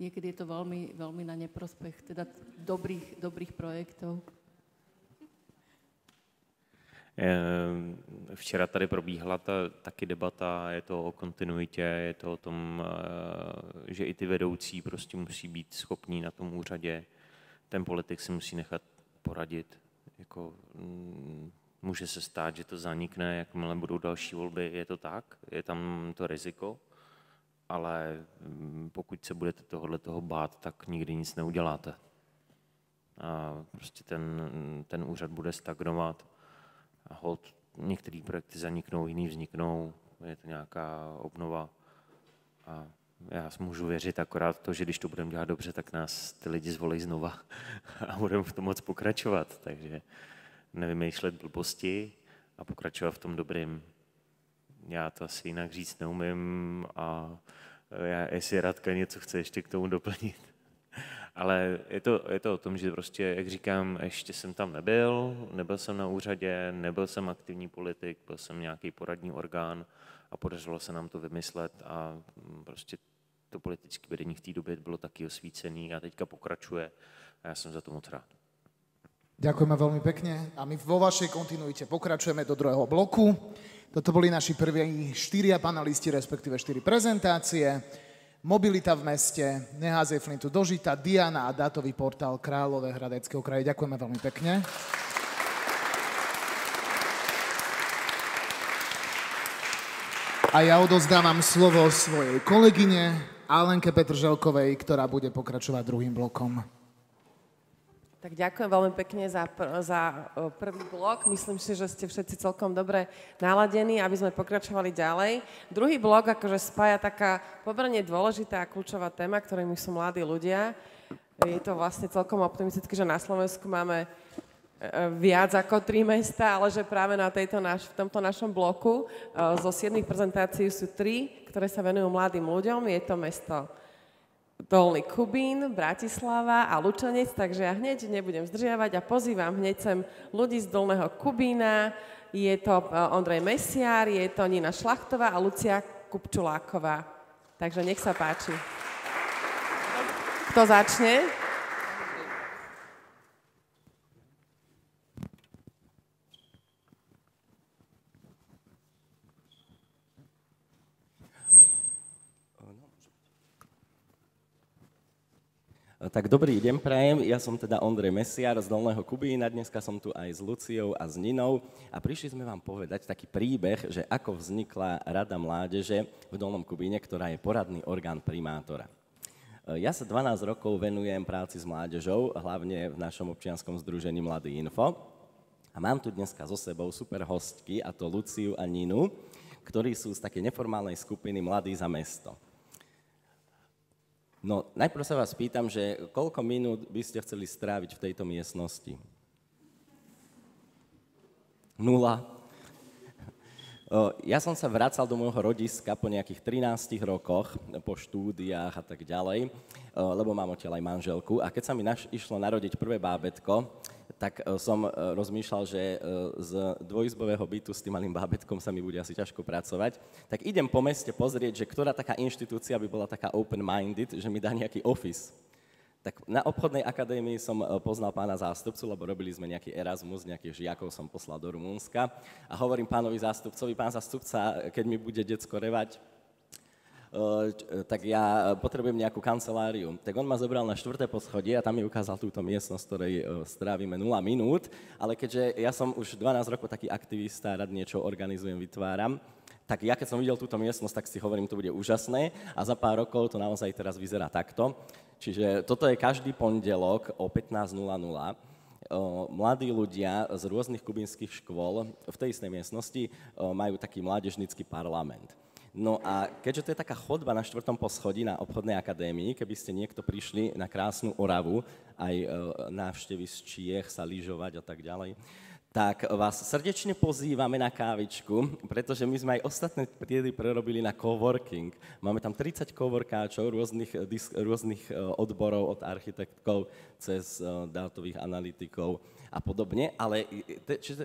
niekedy je to veľmi, veľmi na neprospech teda dobrých, dobrých projektov. Ehm, včera tady probíhala ta, taky debata, je to o kontinuitě, je to o tom, eh, že i ty vedoucí prostě musí být schopní na tom úřadě. Ten politik si musí nechat poradit. Jako, mm, může se stát, že to zanikne, jakmile budou další volby, je to tak, je tam to riziko, ale mm, pokud se budete tohohle toho bát, tak nikdy nic neuděláte. A prostě ten, ten úřad bude stagnovat hold některé projekty zaniknou, jiný vzniknou, je to nějaká obnova a já můžu věřit akorát to, že když to budeme dělat dobře, tak nás ty lidi zvolí znova a budeme v tom moc pokračovat. Takže nevymýšlet blbosti a pokračovat v tom dobrým. Já to asi jinak říct neumím a já, jestli Radka něco chce ještě k tomu doplnit. Ale je to, je to o tom, že prostě, jak říkám, ještě jsem tam nebyl, nebyl jsem na úřadě, nebyl jsem aktivní politik, byl jsem nějaký poradní orgán a podařilo se nám to vymyslet a mm, prostě to politické vedení v té době bylo taky osvícený a teďka pokračuje a já jsem za to moc rád. Ďakujeme veľmi pekne a my vo vašej kontinuite pokračujeme do druhého bloku. Toto boli naši prví štyria panelisti, respektíve štyri prezentácie. Mobilita v meste, neházej flintu dožita, Diana a dátový portál Kráľové Hradeckého kraje. Ďakujeme veľmi pekne. A ja odozdávam slovo svojej kolegyne Alenke Petrželkovej, ktorá bude pokračovať druhým blokom. Tak ďakujem veľmi pekne za, pr- za prvý blok. Myslím si, že ste všetci celkom dobre naladení, aby sme pokračovali ďalej. Druhý blok akože spája taká pomerne dôležitá a kľúčová téma, ktorými sú mladí ľudia. Je to vlastne celkom optimistické, že na Slovensku máme viac ako tri mesta, ale že práve na tejto naš, v tomto našom bloku zo siedmých prezentácií sú tri, ktoré sa venujú mladým ľuďom. Je to mesto Dolný Kubín, Bratislava a Lučanec, takže ja hneď nebudem zdržiavať a pozývam hneď sem ľudí z Dolného Kubína. Je to Ondrej Mesiar, je to Nina Šlachtová a Lucia Kupčuláková. Takže nech sa páči. Kto začne? Tak dobrý deň prajem, ja som teda Ondrej Mesiar z Dolného Kubína, dneska som tu aj s Luciou a s Ninou a prišli sme vám povedať taký príbeh, že ako vznikla Rada mládeže v Dolnom Kubíne, ktorá je poradný orgán primátora. Ja sa 12 rokov venujem práci s mládežou, hlavne v našom občianskom združení Mladý Info. A mám tu dneska so sebou super hostky, a to Luciu a Ninu, ktorí sú z také neformálnej skupiny Mladí za mesto. No, najprv sa vás pýtam, že koľko minút by ste chceli stráviť v tejto miestnosti? Nula. Ja som sa vracal do môjho rodiska po nejakých 13 rokoch, po štúdiách a tak ďalej, lebo mám odtiaľ aj manželku. A keď sa mi naš, išlo narodiť prvé bábetko, tak e, som e, rozmýšľal, že e, z dvojizbového bytu s tým malým bábetkom sa mi bude asi ťažko pracovať. Tak idem po meste pozrieť, že ktorá taká inštitúcia by bola taká open-minded, že mi dá nejaký office. Tak na obchodnej akadémii som poznal pána zástupcu, lebo robili sme nejaký Erasmus, nejakých žiakov som poslal do Rumúnska. A hovorím pánovi zástupcovi, pán zástupca, keď mi bude decko revať, tak ja potrebujem nejakú kanceláriu. Tak on ma zobral na štvrté poschodie a tam mi ukázal túto miestnosť, ktorej eh, strávime 0 minút, ale keďže ja som už 12 rokov taký aktivista, rád niečo organizujem, vytváram, tak ja keď som videl túto miestnosť, tak si hovorím, to bude úžasné a za pár rokov to naozaj teraz vyzerá takto. Čiže toto je každý pondelok o 15.00 eh, mladí ľudia z rôznych kubinských škôl v tej istej miestnosti majú taký mládežnický parlament. No a keďže to je taká chodba na štvrtom poschodí na obchodnej akadémii, keby ste niekto prišli na krásnu Oravu, aj e, návštevy z Čiech sa lyžovať a tak ďalej, tak vás srdečne pozývame na kávičku, pretože my sme aj ostatné triedy prerobili na coworking. Máme tam 30 coworkáčov rôznych, rôznych e, odborov od architektov cez e, dátových analytikov a podobne, ale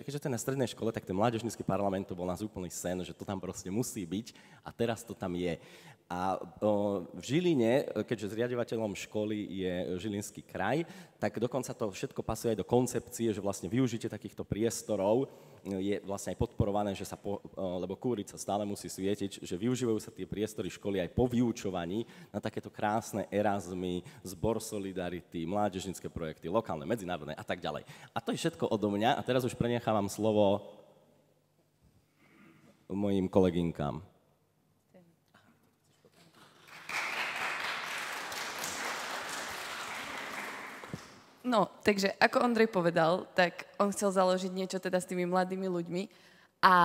keďže to je na strednej škole, tak ten mládežnícky parlament to bol nás úplný sen, že to tam proste musí byť a teraz to tam je. A o, v Žiline, keďže zriadovateľom školy je Žilinský kraj, tak dokonca to všetko pasuje aj do koncepcie, že vlastne využitie takýchto priestorov je vlastne aj podporované, že sa po, lebo kúrica stále musí svietiť, že využívajú sa tie priestory školy aj po vyučovaní na takéto krásne Erasmy, zbor Solidarity, mládežnické projekty, lokálne, medzinárodné a tak ďalej. A to je všetko odo mňa a teraz už prenechávam slovo mojim koleginkám. No, takže ako Ondrej povedal, tak on chcel založiť niečo teda s tými mladými ľuďmi a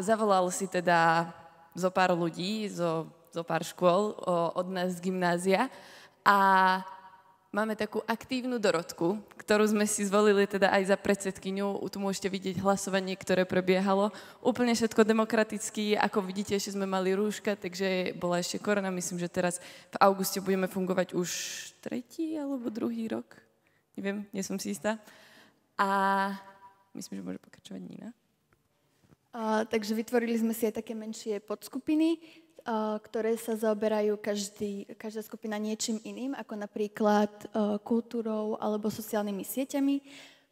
zavolal si teda zo pár ľudí, zo, zo pár škôl o, od nás z gymnázia a máme takú aktívnu Dorotku, ktorú sme si zvolili teda aj za predsedkyňu. Tu môžete vidieť hlasovanie, ktoré prebiehalo. Úplne všetko demokraticky. Ako vidíte, ešte sme mali rúška, takže bola ešte korona. Myslím, že teraz v auguste budeme fungovať už tretí alebo druhý rok neviem, nie som si istá. A myslím, že môže pokračovať Nina. Uh, takže vytvorili sme si aj také menšie podskupiny, uh, ktoré sa zaoberajú každý, každá skupina niečím iným, ako napríklad uh, kultúrou alebo sociálnymi sieťami.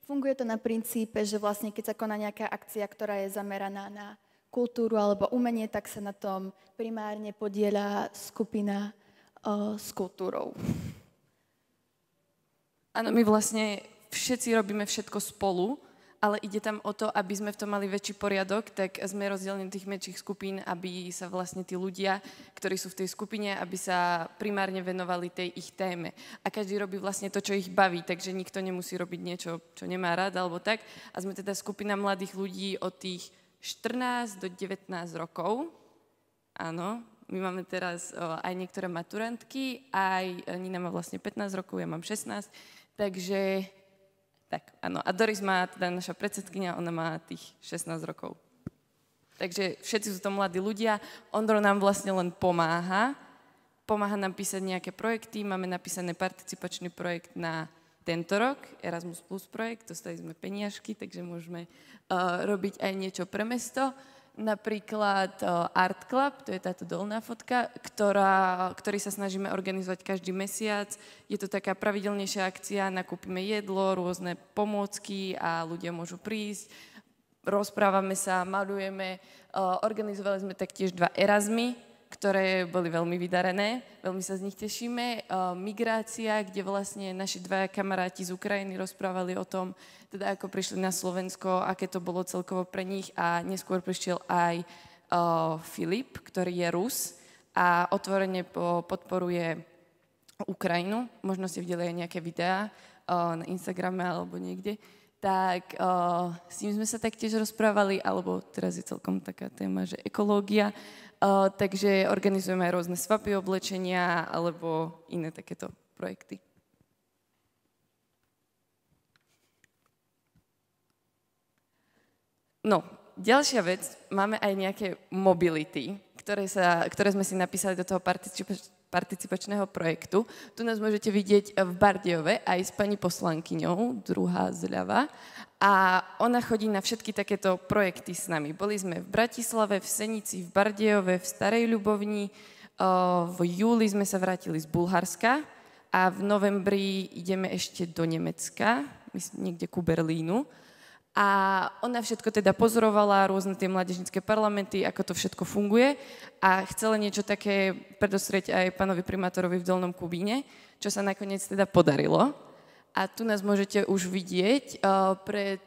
Funguje to na princípe, že vlastne keď sa koná nejaká akcia, ktorá je zameraná na kultúru alebo umenie, tak sa na tom primárne podieľa skupina uh, s kultúrou. Áno, my vlastne všetci robíme všetko spolu, ale ide tam o to, aby sme v tom mali väčší poriadok, tak sme rozdelení tých menších skupín, aby sa vlastne tí ľudia, ktorí sú v tej skupine, aby sa primárne venovali tej ich téme. A každý robí vlastne to, čo ich baví, takže nikto nemusí robiť niečo, čo nemá rád alebo tak. A sme teda skupina mladých ľudí od tých 14 do 19 rokov. Áno, my máme teraz aj niektoré maturantky, aj Nina má vlastne 15 rokov, ja mám 16, Takže Tak, áno. A Doris má, teda naša predsedkynia, ona má tých 16 rokov. Takže všetci sú to mladí ľudia. Ondro nám vlastne len pomáha. Pomáha nám písať nejaké projekty. Máme napísaný participačný projekt na tento rok, Erasmus Plus projekt, dostali sme peniažky, takže môžeme uh, robiť aj niečo pre mesto. Napríklad uh, Art Club, to je táto dolná fotka, ktorá, ktorý sa snažíme organizovať každý mesiac. Je to taká pravidelnejšia akcia, nakúpime jedlo, rôzne pomôcky a ľudia môžu prísť rozprávame sa, malujeme. Organizovali sme taktiež dva Erasmy, ktoré boli veľmi vydarené, veľmi sa z nich tešíme. Migrácia, kde vlastne naši dvaja kamaráti z Ukrajiny rozprávali o tom, teda ako prišli na Slovensko, aké to bolo celkovo pre nich a neskôr prišiel aj Filip, ktorý je Rus a otvorene podporuje Ukrajinu. Možno ste videli aj nejaké videá na Instagrame alebo niekde tak uh, s ním sme sa taktiež rozprávali, alebo teraz je celkom taká téma, že ekológia, takže organizujeme aj rôzne svapy oblečenia alebo iné takéto projekty. No, ďalšia vec, máme aj nejaké mobility, ktoré, sa, ktoré sme si napísali do toho participačného participačného projektu. Tu nás môžete vidieť v Bardiove aj s pani poslankyňou, druhá zľava. A ona chodí na všetky takéto projekty s nami. Boli sme v Bratislave, v Senici, v Bardiove, v Starej Ľubovni. V júli sme sa vrátili z Bulharska a v novembri ideme ešte do Nemecka, myslím, niekde ku Berlínu. A ona všetko teda pozorovala, rôzne tie mládežnické parlamenty, ako to všetko funguje a chcela niečo také predostrieť aj pánovi primátorovi v Dolnom Kubíne, čo sa nakoniec teda podarilo. A tu nás môžete už vidieť uh, pred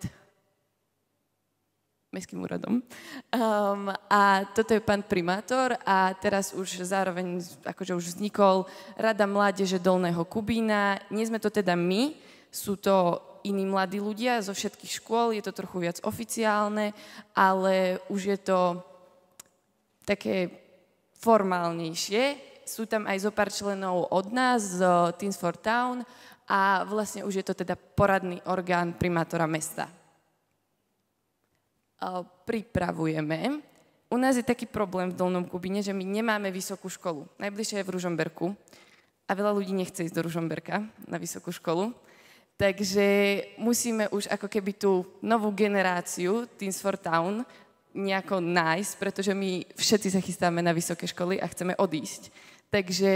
mestským úradom. Um, a toto je pán primátor a teraz už zároveň, akože už vznikol Rada mládeže Dolného Kubína. Nie sme to teda my, sú to iní mladí ľudia zo všetkých škôl, je to trochu viac oficiálne, ale už je to také formálnejšie. Sú tam aj zo pár členov od nás, z Teams for Town a vlastne už je to teda poradný orgán primátora mesta. Pripravujeme. U nás je taký problém v Dolnom Kubine, že my nemáme vysokú školu. Najbližšia je v Ružomberku a veľa ľudí nechce ísť do Ružomberka na vysokú školu. Takže musíme už ako keby tú novú generáciu Teams for Town nejako nájsť, pretože my všetci sa chystáme na vysoké školy a chceme odísť. Takže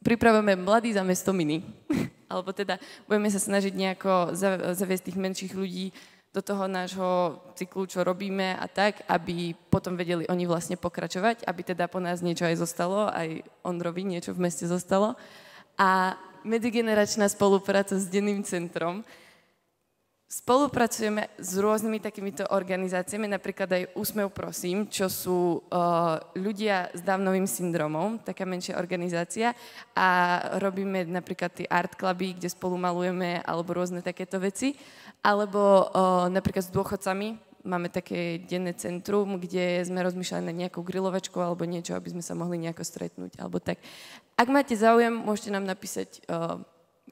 pripravujeme mladý za mesto mini. Alebo teda budeme sa snažiť nejako zaviesť tých menších ľudí do toho nášho cyklu, čo robíme a tak, aby potom vedeli oni vlastne pokračovať, aby teda po nás niečo aj zostalo, aj Ondrovi niečo v meste zostalo. A medzigeneračná spolupráca s denným centrom. Spolupracujeme s rôznymi takýmito organizáciami, napríklad aj Úsmev prosím, čo sú uh, ľudia s dávnovým syndromom, taká menšia organizácia. A robíme napríklad tie art cluby, kde spolu malujeme alebo rôzne takéto veci, alebo uh, napríklad s dôchodcami, máme také denné centrum, kde sme rozmýšľali na nejakou grilovačkou alebo niečo, aby sme sa mohli nejako stretnúť alebo tak. Ak máte záujem, môžete nám napísať uh,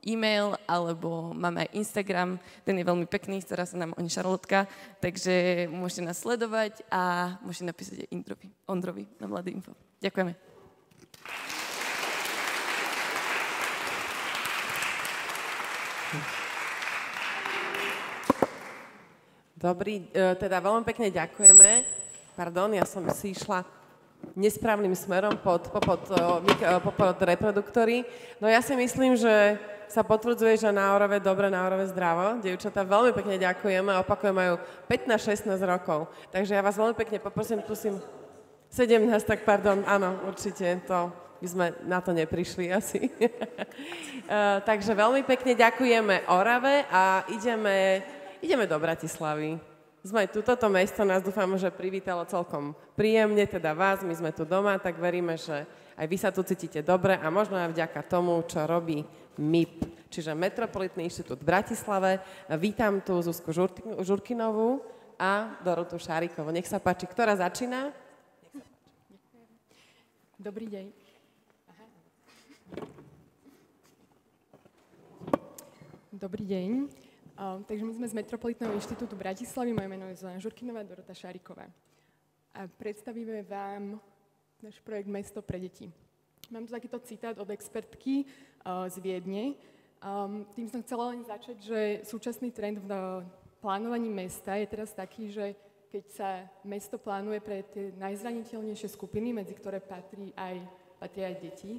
e-mail, alebo máme aj Instagram, ten je veľmi pekný, stará sa nám o Šarlotka, takže môžete nás sledovať a môžete napísať aj Indrovi, Ondrovi na Mladý info. Ďakujeme. Dobrý, e, teda veľmi pekne ďakujeme. Pardon, ja som si išla nesprávnym smerom pod, pod, e, pod, pod reproduktory. No ja si myslím, že sa potvrdzuje, že na Orove dobre, na Orove zdravo. Dievčatá, veľmi pekne ďakujeme. Opakujem, majú 15-16 rokov. Takže ja vás veľmi pekne poprosím, prosím, 17, tak pardon, áno, určite, to by sme na to neprišli asi. takže veľmi pekne ďakujeme Orave a ideme ideme do Bratislavy. Sme tu, toto mesto nás dúfam, že privítalo celkom príjemne, teda vás, my sme tu doma, tak veríme, že aj vy sa tu cítite dobre a možno aj vďaka tomu, čo robí MIP, čiže Metropolitný inštitút v Bratislave. Vítam tu Zuzku Žurkinovú a Dorotu Šárikovu. Nech sa páči, ktorá začína? Dobrý deň. Dobrý deň. Uh, takže my sme z Metropolitného inštitútu Bratislavy, moje meno je Zona Žurkinová, Dorota Šariková. A predstavíme vám náš projekt Mesto pre deti. Mám tu takýto citát od expertky uh, z Viedne. Um, tým som chcela len začať, že súčasný trend v plánovaní mesta je teraz taký, že keď sa mesto plánuje pre tie najzraniteľnejšie skupiny, medzi ktoré patrí aj, patrí aj deti,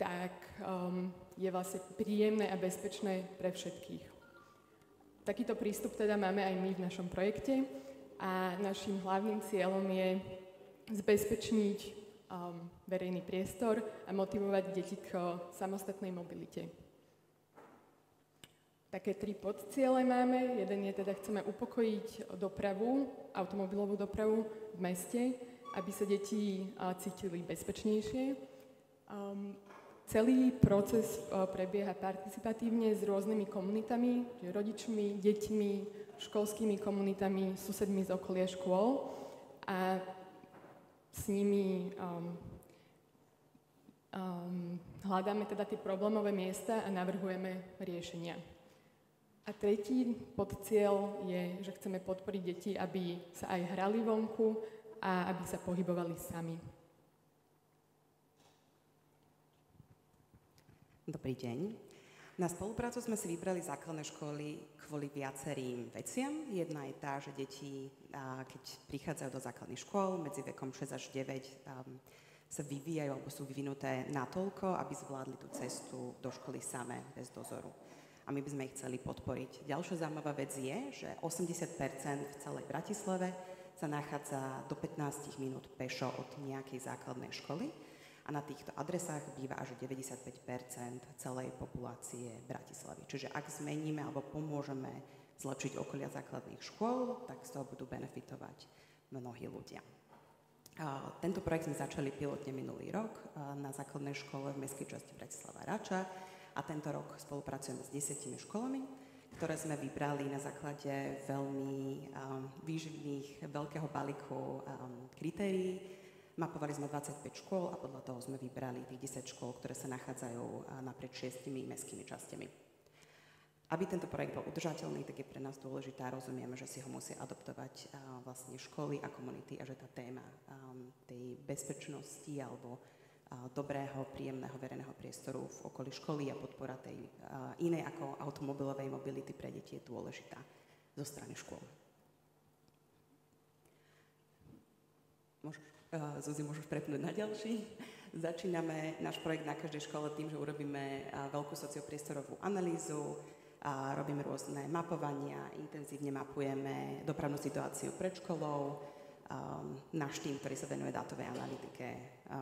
tak um, je vlastne príjemné a bezpečné pre všetkých. Takýto prístup teda máme aj my v našom projekte a našim hlavným cieľom je zbezpečniť um, verejný priestor a motivovať deti k samostatnej mobilite. Také tri podciele máme. Jeden je teda, chceme upokojiť dopravu, automobilovú dopravu v meste, aby sa deti uh, cítili bezpečnejšie. Um, Celý proces e, prebieha participatívne s rôznymi komunitami, rodičmi, deťmi, školskými komunitami, susedmi z okolia škôl a s nimi um, um, hľadáme teda tie problémové miesta a navrhujeme riešenia. A tretí podcieľ je, že chceme podporiť deti, aby sa aj hrali vonku a aby sa pohybovali sami. Dobrý deň. Na spoluprácu sme si vybrali základné školy kvôli viacerým veciam. Jedna je tá, že deti, keď prichádzajú do základných škôl medzi vekom 6 až 9, sa vyvíjajú alebo sú vyvinuté natoľko, aby zvládli tú cestu do školy samé, bez dozoru. A my by sme ich chceli podporiť. Ďalšia zaujímavá vec je, že 80% v celej Bratislave sa nachádza do 15 minút pešo od nejakej základnej školy a na týchto adresách býva až 95% celej populácie Bratislavy. Čiže ak zmeníme alebo pomôžeme zlepšiť okolia základných škôl, tak z toho budú benefitovať mnohí ľudia. Tento projekt sme začali pilotne minulý rok na základnej škole v mestskej časti Bratislava Rača a tento rok spolupracujeme s desetimi školami, ktoré sme vybrali na základe veľmi výživných, veľkého balíku kritérií, Mapovali sme 25 škôl a podľa toho sme vybrali tých 10 škôl, ktoré sa nachádzajú naprieč šiestimi mestskými častiami. Aby tento projekt bol udržateľný, tak je pre nás dôležité a rozumieme, že si ho musia adoptovať vlastne školy a komunity a že tá téma tej bezpečnosti alebo dobrého, príjemného verejného priestoru v okolí školy a podpora tej inej ako automobilovej mobility pre deti je dôležitá zo strany škôl. Môžeš? Eh, Zuzi, môžeš prepnúť na ďalší. Začíname náš projekt na každej škole tým, že urobíme eh, veľkú sociopriestorovú analýzu, a robíme rôzne mapovania, intenzívne mapujeme dopravnú situáciu pred školou. Um, náš tým, ktorý sa venuje dátovej analytike,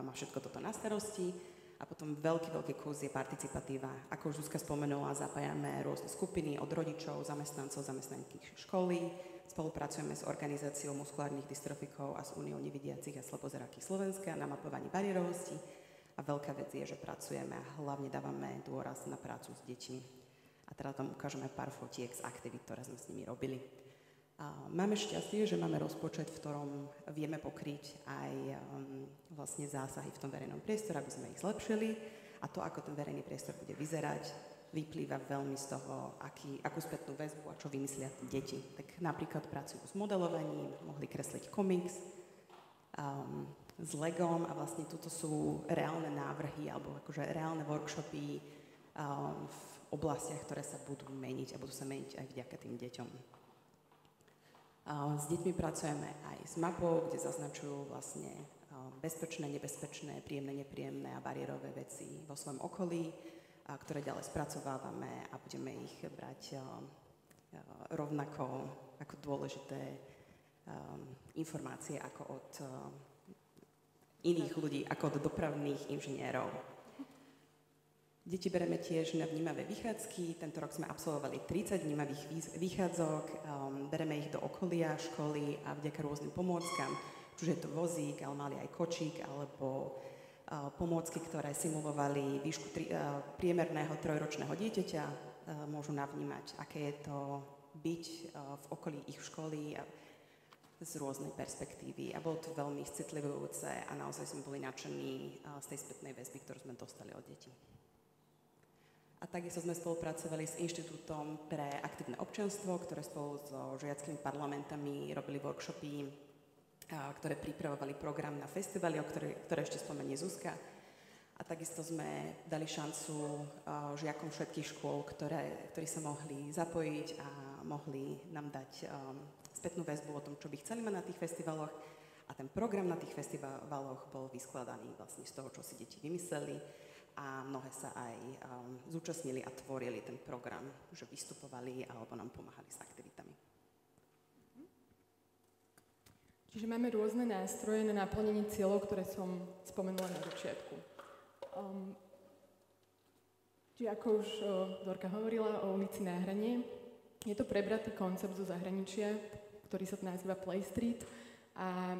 má všetko toto na starosti. A potom veľký, veľký kus je participatíva. Ako už Zuzka spomenula, zapájame rôzne skupiny od rodičov, zamestnancov, zamestnanky školy, Spolupracujeme s organizáciou muskulárnych dystrofikov a s Úniou nevidiacich a slabozrakých Slovenska na mapovaní bariérovosti. A veľká vec je, že pracujeme a hlavne dávame dôraz na prácu s deťmi. A teraz tam ukážeme pár fotiek z aktivít, ktoré sme s nimi robili. A máme šťastie, že máme rozpočet, v ktorom vieme pokryť aj um, vlastne zásahy v tom verejnom priestore, aby sme ich zlepšili. A to, ako ten verejný priestor bude vyzerať, vyplýva veľmi z toho, aký, akú spätnú väzbu a čo vymyslia deti. Tak napríklad pracujú s modelovaním, mohli kresliť komiks, um, s Legom a vlastne toto sú reálne návrhy alebo akože reálne workshopy um, v oblastiach, ktoré sa budú meniť a budú sa meniť aj vďaka tým deťom. Uh, s deťmi pracujeme aj s mapou, kde zaznačujú vlastne uh, bezpečné, nebezpečné, príjemné, nepríjemné a bariérové veci vo svojom okolí ktoré ďalej spracovávame a budeme ich brať rovnako ako dôležité informácie ako od iných ľudí, ako od dopravných inžinierov. Deti bereme tiež na vnímavé vychádzky. Tento rok sme absolvovali 30 vnímavých vychádzok. Um, bereme ich do okolia školy a vďaka rôznym pomôckam, čiže je to vozík, ale mali aj kočík, alebo pomôcky, ktoré simulovali výšku tri, priemerného trojročného dieťaťa, môžu navnímať, aké je to byť v okolí ich školy z rôznej perspektívy. A bolo to veľmi citlivujúce a naozaj sme boli nadšení z tej spätnej väzby, ktorú sme dostali od detí. A takisto sme spolupracovali s Inštitútom pre aktívne občanstvo, ktoré spolu so žiackými parlamentami robili workshopy, ktoré pripravovali program na festivaly, o ktoré, ktoré ešte spomenie Zuzka. A takisto sme dali šancu žiakom všetkých škôl, ktoré, ktorí sa mohli zapojiť a mohli nám dať spätnú väzbu o tom, čo by chceli mať na tých festivaloch. A ten program na tých festivaloch bol vyskladaný vlastne z toho, čo si deti vymysleli a mnohé sa aj um, zúčastnili a tvorili ten program, že vystupovali alebo nám pomáhali s aktivitami. Čiže máme rôzne nástroje na naplnenie cieľov, ktoré som spomenula na začiatku. Um, čiže ako už uh, Dorka hovorila o ulici Náhranie, je to prebratý koncept zo zahraničia, ktorý sa nazýva Play Street a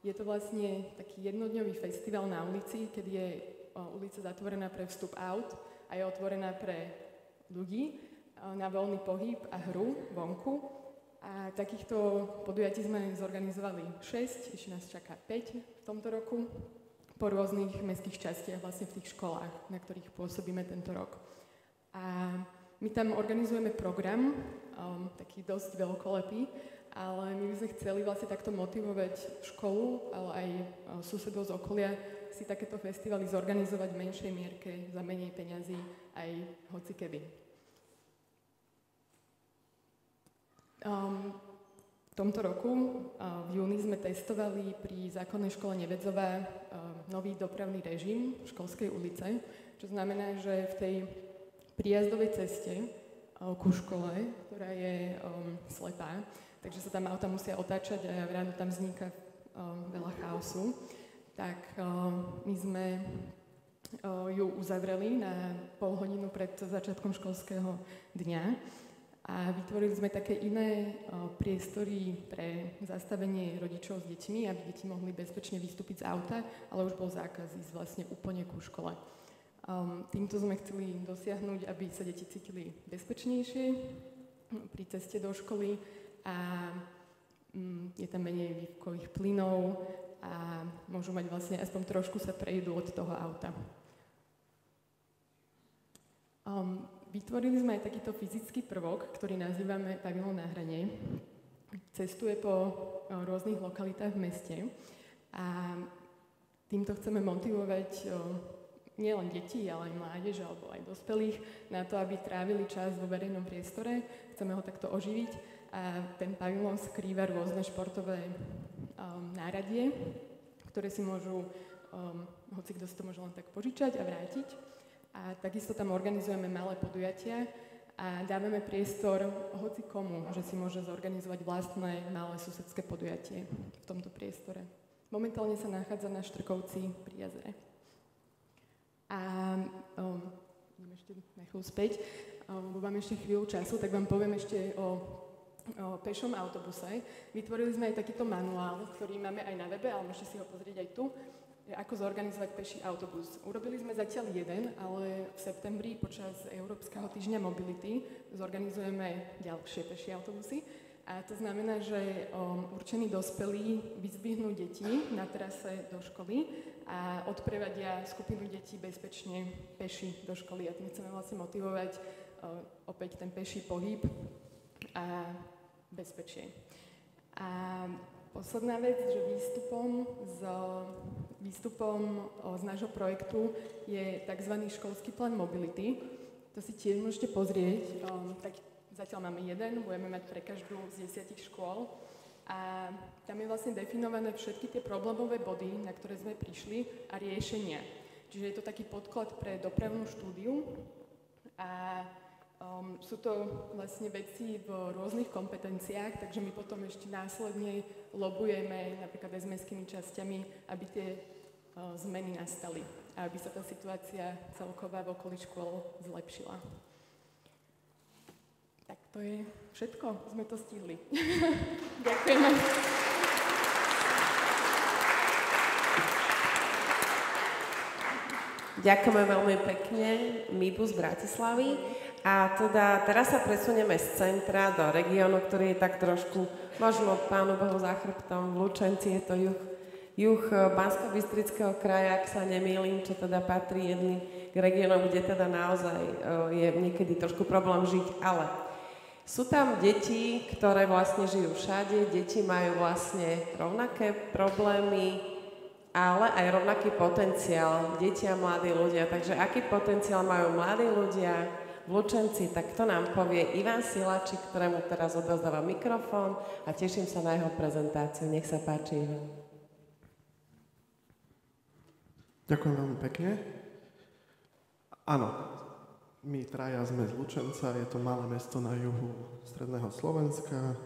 je to vlastne taký jednodňový festival na ulici, kedy je ulica zatvorená pre vstup aut a je otvorená pre ľudí na voľný pohyb a hru vonku. A takýchto podujatí sme zorganizovali 6, ešte nás čaká 5 v tomto roku po rôznych mestských častiach, vlastne v tých školách, na ktorých pôsobíme tento rok. A my tam organizujeme program, um, taký dosť veľkolepý, ale my by sme chceli vlastne takto motivovať školu, ale aj uh, susedov z okolia, si takéto festivaly zorganizovať v menšej mierke za menej peňazí aj hoci kedy. Um, v tomto roku uh, v júni sme testovali pri zákonnej škole Nevedzová uh, nový dopravný režim školskej ulice, čo znamená, že v tej príjazdovej ceste uh, ku škole, ktorá je um, slepá, takže sa tam auta musia otáčať a ráno tam vzniká veľa chaosu tak my sme ju uzavreli na pol hodinu pred začiatkom školského dňa a vytvorili sme také iné priestory pre zastavenie rodičov s deťmi, aby deti mohli bezpečne vystúpiť z auta, ale už bol zákaz ísť vlastne úplne ku škole. Um, týmto sme chceli dosiahnuť, aby sa deti cítili bezpečnejšie pri ceste do školy a um, je tam menej výfukových plynov, a môžu mať vlastne aspoň trošku sa prejdú od toho auta. Um, vytvorili sme aj takýto fyzický prvok, ktorý nazývame pavilon na hrane. Cestuje po uh, rôznych lokalitách v meste a týmto chceme motivovať uh, nielen deti, ale aj mládež alebo aj dospelých na to, aby trávili čas vo verejnom priestore. Chceme ho takto oživiť a ten pavilon skrýva rôzne športové um, náradie, ktoré si môžu, um, hoci kto si to môže len tak požičať a vrátiť. A takisto tam organizujeme malé podujatia a dávame priestor hoci komu, že si môže zorganizovať vlastné malé susedské podujatie v tomto priestore. Momentálne sa nachádza na Štrkovci pri jazere. A um, ešte na chvíľu späť, um, lebo mám ešte chvíľu času, tak vám poviem ešte o o pešom autobuse. Vytvorili sme aj takýto manuál, ktorý máme aj na webe, ale môžete si ho pozrieť aj tu, ako zorganizovať peší autobus. Urobili sme zatiaľ jeden, ale v septembri počas Európskeho týždňa mobility zorganizujeme ďalšie peší autobusy. A to znamená, že um, určení dospelí vyzvihnú deti na trase do školy a odprevadia skupinu detí bezpečne peši do školy. A tým chceme vlastne motivovať uh, opäť ten peší pohyb a bezpečie. A posledná vec, že výstupom z, výstupom z nášho projektu je tzv. školský plán mobility. To si tiež môžete pozrieť. Um, tak zatiaľ máme jeden, budeme mať pre každú z desiatich škôl. A tam je vlastne definované všetky tie problémové body, na ktoré sme prišli a riešenia. Čiže je to taký podklad pre dopravnú štúdiu a Um, sú to vlastne veci v rôznych kompetenciách, takže my potom ešte následne lobujeme napríklad aj s mestskými časťami, aby tie uh, zmeny nastali a aby sa tá situácia celková v okolí škôl zlepšila. Tak to je všetko, sme to stihli. Ďakujeme. Ďakujeme veľmi pekne Mibu z Bratislavy. A teda teraz sa presunieme z centra do regiónu, ktorý je tak trošku možno Pánu Bohu za chrbtom, v Lučenci je to juh, juh Bansko-Bystrického kraja, ak sa nemýlim, čo teda patrí jedným k regiónom, kde teda naozaj je niekedy trošku problém žiť, ale sú tam deti, ktoré vlastne žijú všade, deti majú vlastne rovnaké problémy, ale aj rovnaký potenciál, deti a mladí ľudia. Takže aký potenciál majú mladí ľudia, vlúčenci, tak to nám povie Ivan Silači, ktorému teraz odozdáva mikrofón a teším sa na jeho prezentáciu. Nech sa páči. Ďakujem veľmi pekne. Áno, my traja sme z Lučenca, je to malé mesto na juhu stredného Slovenska.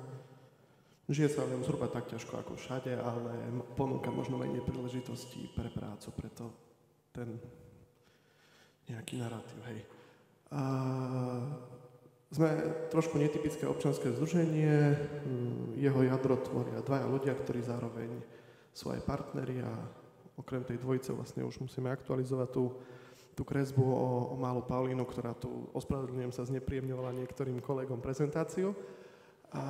Žije sa v ňom zhruba tak ťažko ako všade, ale ponúka možno menej príležitostí pre prácu, preto ten nejaký narratív, hej. Sme trošku netypické občanské združenie, jeho jadro tvoria dvaja ľudia, ktorí zároveň sú aj partneri a okrem tej dvojice vlastne už musíme aktualizovať tú tú kresbu o, o malú Paulínu, ktorá tu, ospravedlňujem sa, znepríjemňovala niektorým kolegom prezentáciu. A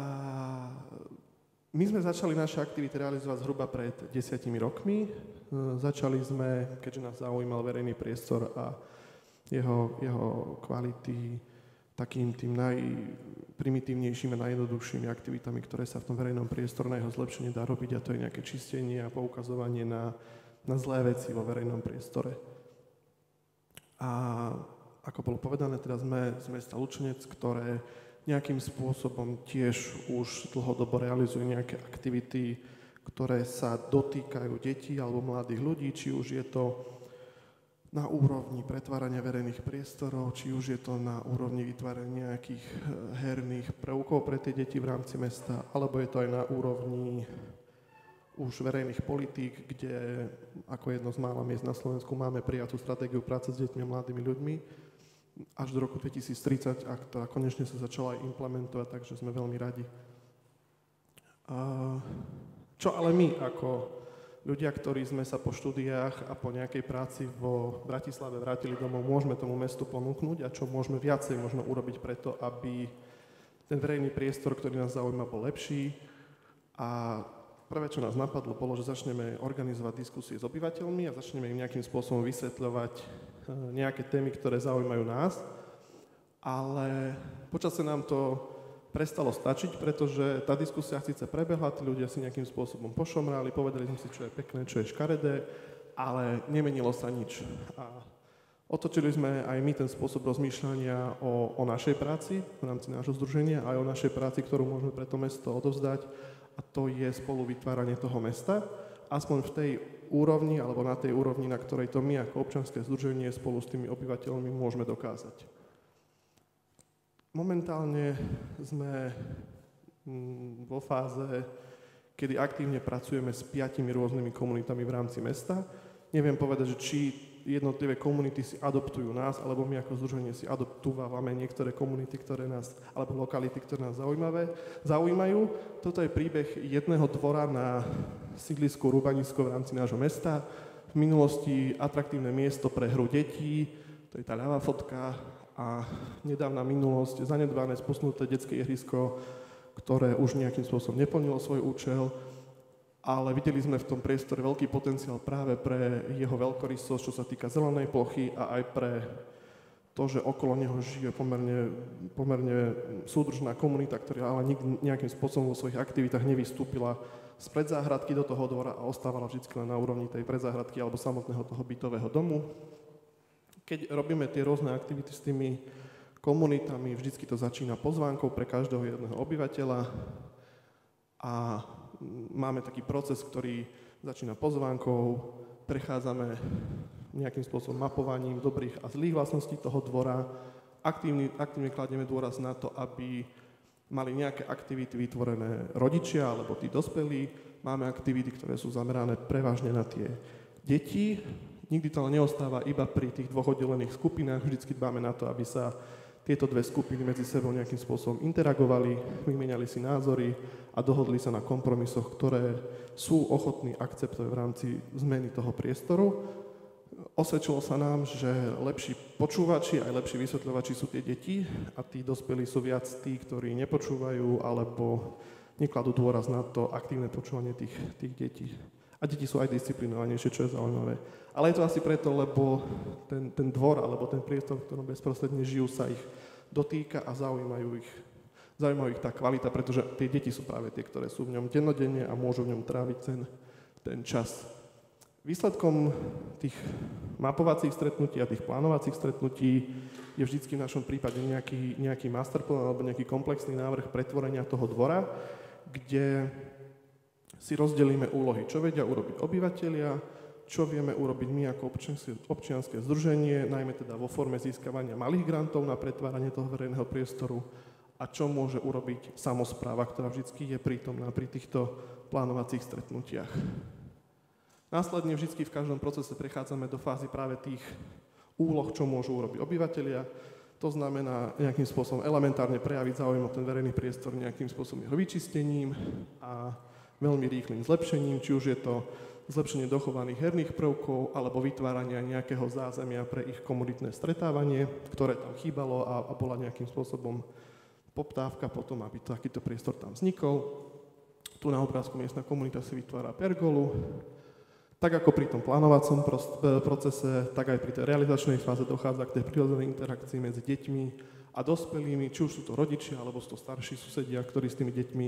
my sme začali naše aktivity realizovať zhruba pred desiatimi rokmi. E, začali sme, keďže nás zaujímal verejný priestor a jeho, jeho kvality, takým tým najprimitívnejšími a najjednoduchšími aktivitami, ktoré sa v tom verejnom priestore na jeho zlepšenie dá robiť a to je nejaké čistenie a poukazovanie na, na zlé veci vo verejnom priestore. A ako bolo povedané, teda sme z mesta Lučenec, ktoré nejakým spôsobom tiež už dlhodobo realizuje nejaké aktivity, ktoré sa dotýkajú detí alebo mladých ľudí, či už je to na úrovni pretvárania verejných priestorov, či už je to na úrovni vytvárania nejakých eh, herných prvkov pre tie deti v rámci mesta, alebo je to aj na úrovni už verejných politík, kde ako jedno z mála miest na Slovensku máme prijatú stratégiu práce s deťmi a mladými ľuďmi až do roku 2030 a ktorá konečne sa začala aj implementovať, takže sme veľmi radi. A čo ale my ako ľudia, ktorí sme sa po štúdiách a po nejakej práci vo Bratislave vrátili domov, môžeme tomu mestu ponúknuť a čo môžeme viacej možno urobiť preto, aby ten verejný priestor, ktorý nás zaujíma, bol lepší a Prvé, čo nás napadlo, bolo, že začneme organizovať diskusie s obyvateľmi a začneme im nejakým spôsobom vysvetľovať eh, nejaké témy, ktoré zaujímajú nás. Ale počasie nám to prestalo stačiť, pretože tá diskusia síce prebehla, tí ľudia si nejakým spôsobom pošomrali, povedali sme si, čo je pekné, čo je škaredé, ale nemenilo sa nič. A otočili sme aj my ten spôsob rozmýšľania o, o našej práci v rámci nášho združenia, aj o našej práci, ktorú môžeme pre to mesto odovzdať a to je spolu vytváranie toho mesta, aspoň v tej úrovni alebo na tej úrovni, na ktorej to my ako občanské združenie spolu s tými obyvateľmi môžeme dokázať. Momentálne sme mm, vo fáze, kedy aktívne pracujeme s piatimi rôznymi komunitami v rámci mesta. Neviem povedať, že či jednotlivé komunity si adoptujú nás, alebo my ako združenie si adoptúvame niektoré komunity, ktoré nás, alebo lokality, ktoré nás zaujímavé, zaujímajú. Toto je príbeh jedného dvora na sídlisku Rubanisko v rámci nášho mesta. V minulosti atraktívne miesto pre hru detí, to je tá ľavá fotka, a nedávna minulosť, zanedbané, sposnuté detské ihrisko, ktoré už nejakým spôsobom neplnilo svoj účel ale videli sme v tom priestore veľký potenciál práve pre jeho veľkorysosť, čo sa týka zelenej plochy a aj pre to, že okolo neho žije pomerne, pomerne súdržná komunita, ktorá ale nikdy nejakým spôsobom vo svojich aktivitách nevystúpila z predzáhradky do toho dvora a ostávala vždy len na úrovni tej predzáhradky alebo samotného toho bytového domu. Keď robíme tie rôzne aktivity s tými komunitami, vždycky to začína pozvánkou pre každého jedného obyvateľa a máme taký proces, ktorý začína pozvánkou, prechádzame nejakým spôsobom mapovaním dobrých a zlých vlastností toho dvora, aktívne, aktívne kladieme dôraz na to, aby mali nejaké aktivity vytvorené rodičia alebo tí dospelí. Máme aktivity, ktoré sú zamerané prevažne na tie deti. Nikdy to neostáva iba pri tých dvoch oddelených skupinách. Vždycky dbáme na to, aby sa tieto dve skupiny medzi sebou nejakým spôsobom interagovali, vymenali si názory a dohodli sa na kompromisoch, ktoré sú ochotní akceptovať v rámci zmeny toho priestoru. Osvedčilo sa nám, že lepší počúvači aj lepší vysvetľovači sú tie deti a tí dospelí sú viac tí, ktorí nepočúvajú alebo nekladú dôraz na to aktívne počúvanie tých, tých detí. A deti sú aj disciplinovanejšie, čo je zaujímavé. Ale je to asi preto, lebo ten, ten dvor alebo ten priestor, v ktorom bezprostredne žijú, sa ich dotýka a zaujímajú ich, zaujímajú ich tá kvalita, pretože tie deti sú práve tie, ktoré sú v ňom dennodenne a môžu v ňom tráviť ten, ten čas. Výsledkom tých mapovacích stretnutí a tých plánovacích stretnutí je vždy v našom prípade nejaký, nejaký masterplan alebo nejaký komplexný návrh pretvorenia toho dvora, kde si rozdelíme úlohy, čo vedia urobiť obyvateľia, čo vieme urobiť my ako občianske, občianske združenie, najmä teda vo forme získavania malých grantov na pretváranie toho verejného priestoru a čo môže urobiť samozpráva, ktorá vždy je prítomná pri týchto plánovacích stretnutiach. Následne vždy v každom procese prechádzame do fázy práve tých úloh, čo môžu urobiť obyvateľia. To znamená nejakým spôsobom elementárne prejaviť záujem o ten verejný priestor nejakým spôsobom jeho vyčistením a veľmi rýchlým zlepšením, či už je to zlepšenie dochovaných herných prvkov alebo vytvárania nejakého zázemia pre ich komunitné stretávanie, ktoré tam chýbalo a, a bola nejakým spôsobom poptávka potom, aby takýto priestor tam vznikol. Tu na obrázku miestna komunita si vytvára pergolu. Tak ako pri tom plánovacom e, procese, tak aj pri tej realizačnej fáze dochádza k tej prírodzenej interakcii medzi deťmi a dospelými, či už sú to rodičia, alebo sú to starší susedia, ktorí s tými deťmi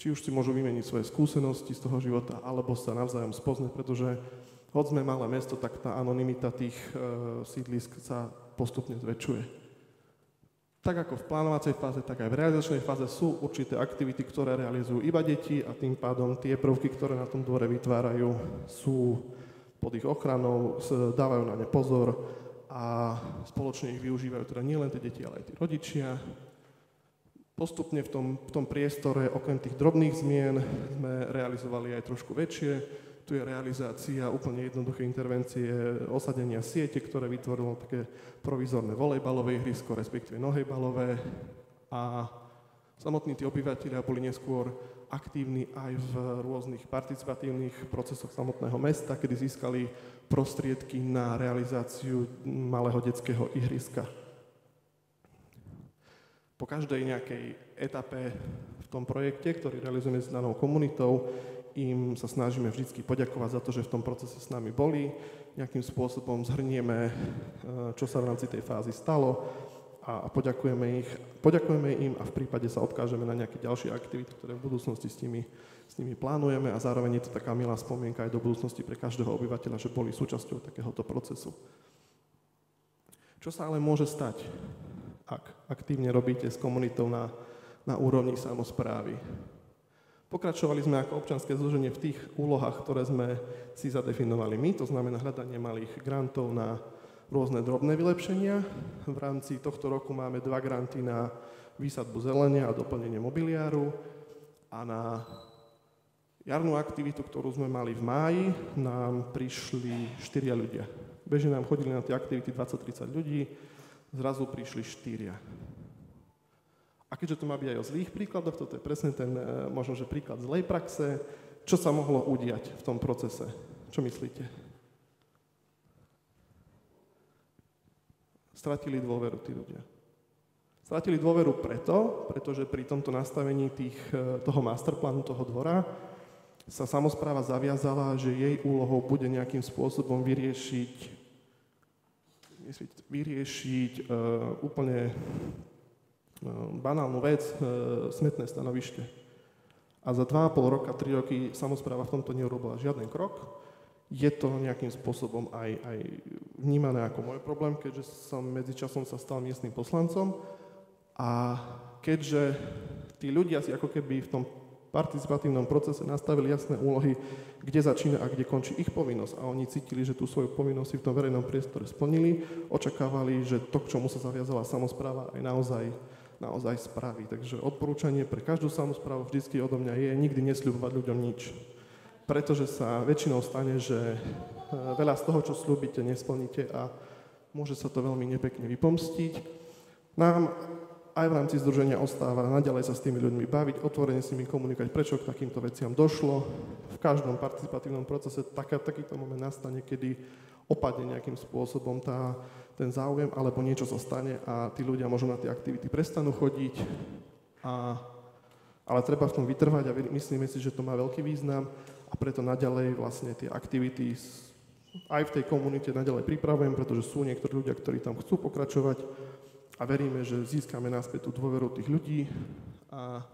či už si môžu vymeniť svoje skúsenosti z toho života, alebo sa navzájom spoznať, pretože hoď sme malé mesto, tak tá anonimita tých e, sídlisk sa postupne zväčšuje. Tak ako v plánovacej fáze, tak aj v realizačnej fáze sú určité aktivity, ktoré realizujú iba deti a tým pádom tie prvky, ktoré na tom dvore vytvárajú, sú pod ich ochranou, dávajú na ne pozor a spoločne ich využívajú teda nielen tie deti, ale aj tí rodičia. Postupne v tom, v tom priestore, okrem tých drobných zmien, sme realizovali aj trošku väčšie. Tu je realizácia úplne jednoduché intervencie osadenia siete, ktoré vytvorilo také provizorné volejbalové ihrisko, respektíve nohejbalové. A samotní tí obyvateľia boli neskôr aktívni aj v rôznych participatívnych procesoch samotného mesta, kedy získali prostriedky na realizáciu malého detského ihriska po každej nejakej etape v tom projekte, ktorý realizujeme s danou komunitou, im sa snažíme vždy poďakovať za to, že v tom procese s nami boli. Nejakým spôsobom zhrnieme, e, čo sa v rámci tej fázy stalo a poďakujeme, ich, poďakujeme im a v prípade sa odkážeme na nejaké ďalšie aktivity, ktoré v budúcnosti s nimi, s nimi plánujeme a zároveň je to taká milá spomienka aj do budúcnosti pre každého obyvateľa, že boli súčasťou takéhoto procesu. Čo sa ale môže stať? Ak aktívne robíte s komunitou na, na úrovni samozprávy. Pokračovali sme ako občanské združenie v tých úlohách, ktoré sme si zadefinovali my, to znamená hľadanie malých grantov na rôzne drobné vylepšenia. V rámci tohto roku máme dva granty na výsadbu zelenia a doplnenie mobiliáru a na jarnú aktivitu, ktorú sme mali v máji, nám prišli štyria ľudia. Bežne nám chodili na tie aktivity 20-30 ľudí, zrazu prišli štyria. A keďže to má byť aj o zlých príkladoch, toto je presne ten e, možno, že príklad zlej praxe, čo sa mohlo udiať v tom procese? Čo myslíte? Stratili dôveru tí ľudia. Stratili dôveru preto, pretože pri tomto nastavení tých, e, toho masterplánu, toho dvora, sa samozpráva zaviazala, že jej úlohou bude nejakým spôsobom vyriešiť vyriešiť uh, úplne uh, banálnu vec, uh, smetné stanovište. A za 2,5 roka, 3 roky samozpráva v tomto neurobila žiaden krok. Je to nejakým spôsobom aj, aj vnímané ako môj problém, keďže som medzičasom sa stal miestnym poslancom a keďže tí ľudia si ako keby v tom participatívnom procese nastavili jasné úlohy, kde začína a kde končí ich povinnosť. A oni cítili, že tú svoju povinnosť v tom verejnom priestore splnili, očakávali, že to, k čomu sa zaviazala samozpráva, aj naozaj, naozaj spraví. Takže odporúčanie pre každú samozprávu vždy odo mňa je nikdy nesľubovať ľuďom nič. Pretože sa väčšinou stane, že e, veľa z toho, čo slúbite, nesplníte a môže sa to veľmi nepekne vypomstiť. Nám aj v rámci združenia ostáva naďalej sa s tými ľuďmi baviť, otvorene s nimi komunikovať, prečo k takýmto veciam došlo. V každom participatívnom procese taká, takýto moment nastane, kedy opadne nejakým spôsobom tá, ten záujem, alebo niečo sa stane a tí ľudia možno na tie aktivity prestanú chodiť. A, ale treba v tom vytrvať a myslíme si, že to má veľký význam. a preto naďalej vlastne tie aktivity aj v tej komunite naďalej pripravujem, pretože sú niektorí ľudia, ktorí tam chcú pokračovať a veríme, že získame naspäť tú dôveru tých ľudí. A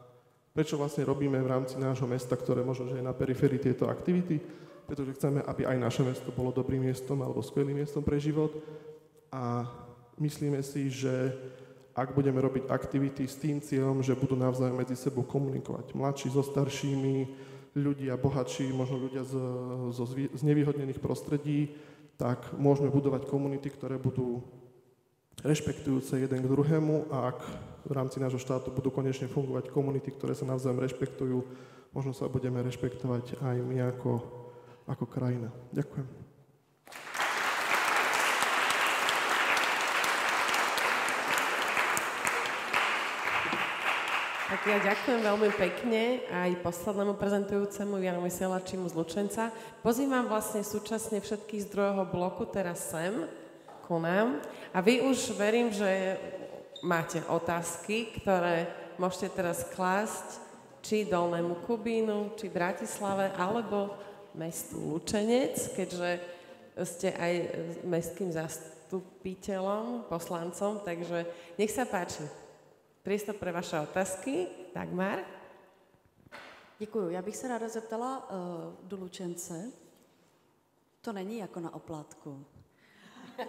prečo vlastne robíme v rámci nášho mesta, ktoré možno, že je na periférii tieto aktivity, pretože chceme, aby aj naše mesto bolo dobrým miestom alebo skvelým miestom pre život. A myslíme si, že ak budeme robiť aktivity s tým cieľom, že budú navzájom medzi sebou komunikovať. Mladší so staršími, ľudia bohatší, možno ľudia z, z, z nevýhodnených prostredí, tak môžeme budovať komunity, ktoré budú rešpektujúce jeden k druhému a ak v rámci nášho štátu budú konečne fungovať komunity, ktoré sa navzájom rešpektujú, možno sa budeme rešpektovať aj my ako, ako krajina. Ďakujem. Tak ja ďakujem veľmi pekne aj poslednému prezentujúcemu Janu Vysielačimu z Lučenca. Pozývam vlastne súčasne všetkých z druhého bloku teraz sem ku nám. A vy už verím, že máte otázky, ktoré môžete teraz klásť či Dolnému Kubínu, či Bratislave, alebo mestu Lučenec, keďže ste aj mestským zastupiteľom, poslancom, takže nech sa páči priestor pre vaše otázky. Dagmar? Děkuji. Já bych se ráda zeptala uh, do Lučence. To není jako na oplátku. Uh,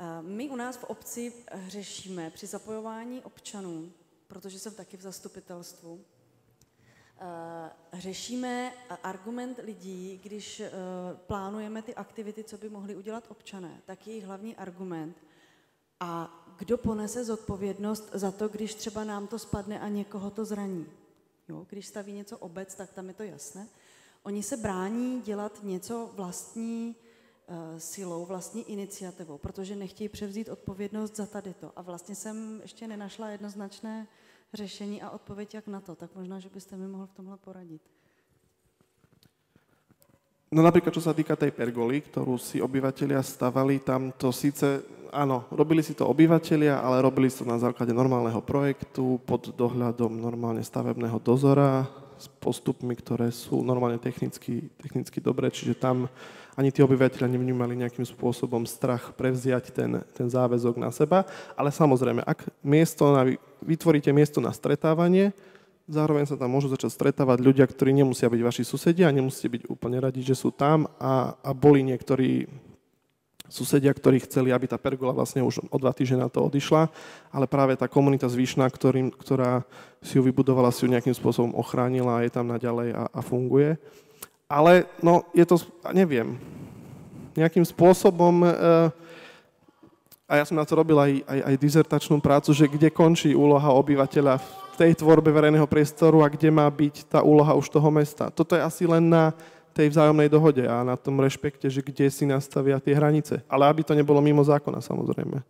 uh, my u nás v obci řešíme při zapojování občanů, protože jsem taky v zastupitelstvu, Eh, řešíme argument lidí, když plánujeme ty aktivity, co by mohli udělat občané, tak jejich hlavní argument. A kdo ponese zodpovědnost za to, když třeba nám to spadne a někoho to zraní? Jo, když staví něco obec, tak tam je to jasné. Oni se brání dělat něco vlastní uh, silou, vlastní iniciativou, protože nechtějí převzít odpovědnost za tady to. A vlastně jsem ještě nenašla jednoznačné řešení a odpověď, jak na to. Tak možná, že byste mi mohl v tomhle poradit. No napríklad, čo sa týka tej pergoly, ktorú si obyvateľia stavali, tam to síce, áno, robili si to obyvateľia, ale robili to na základe normálneho projektu, pod dohľadom normálne stavebného dozora, s postupmi, ktoré sú normálne technicky, technicky dobré, čiže tam ani tí obyvateľia nevnímali nejakým spôsobom strach prevziať ten, ten záväzok na seba. Ale samozrejme, ak miesto na, vytvoríte miesto na stretávanie, zároveň sa tam môžu začať stretávať ľudia, ktorí nemusia byť vaši susedia nemusíte byť úplne radi, že sú tam a, a boli niektorí susedia, ktorí chceli, aby tá pergola vlastne už o dva týždne na to odišla, ale práve tá komunita zvyšná, ktorým, ktorá si ju vybudovala, si ju nejakým spôsobom ochránila a je tam naďalej a, a funguje. Ale no, je to, neviem, nejakým spôsobom, e, a ja som na to robil aj, aj, aj dizertačnú prácu, že kde končí úloha obyvateľa v tej tvorbe verejného priestoru a kde má byť tá úloha už toho mesta. Toto je asi len na tej vzájomnej dohode a na tom rešpekte, že kde si nastavia tie hranice. Ale aby to nebolo mimo zákona, samozrejme.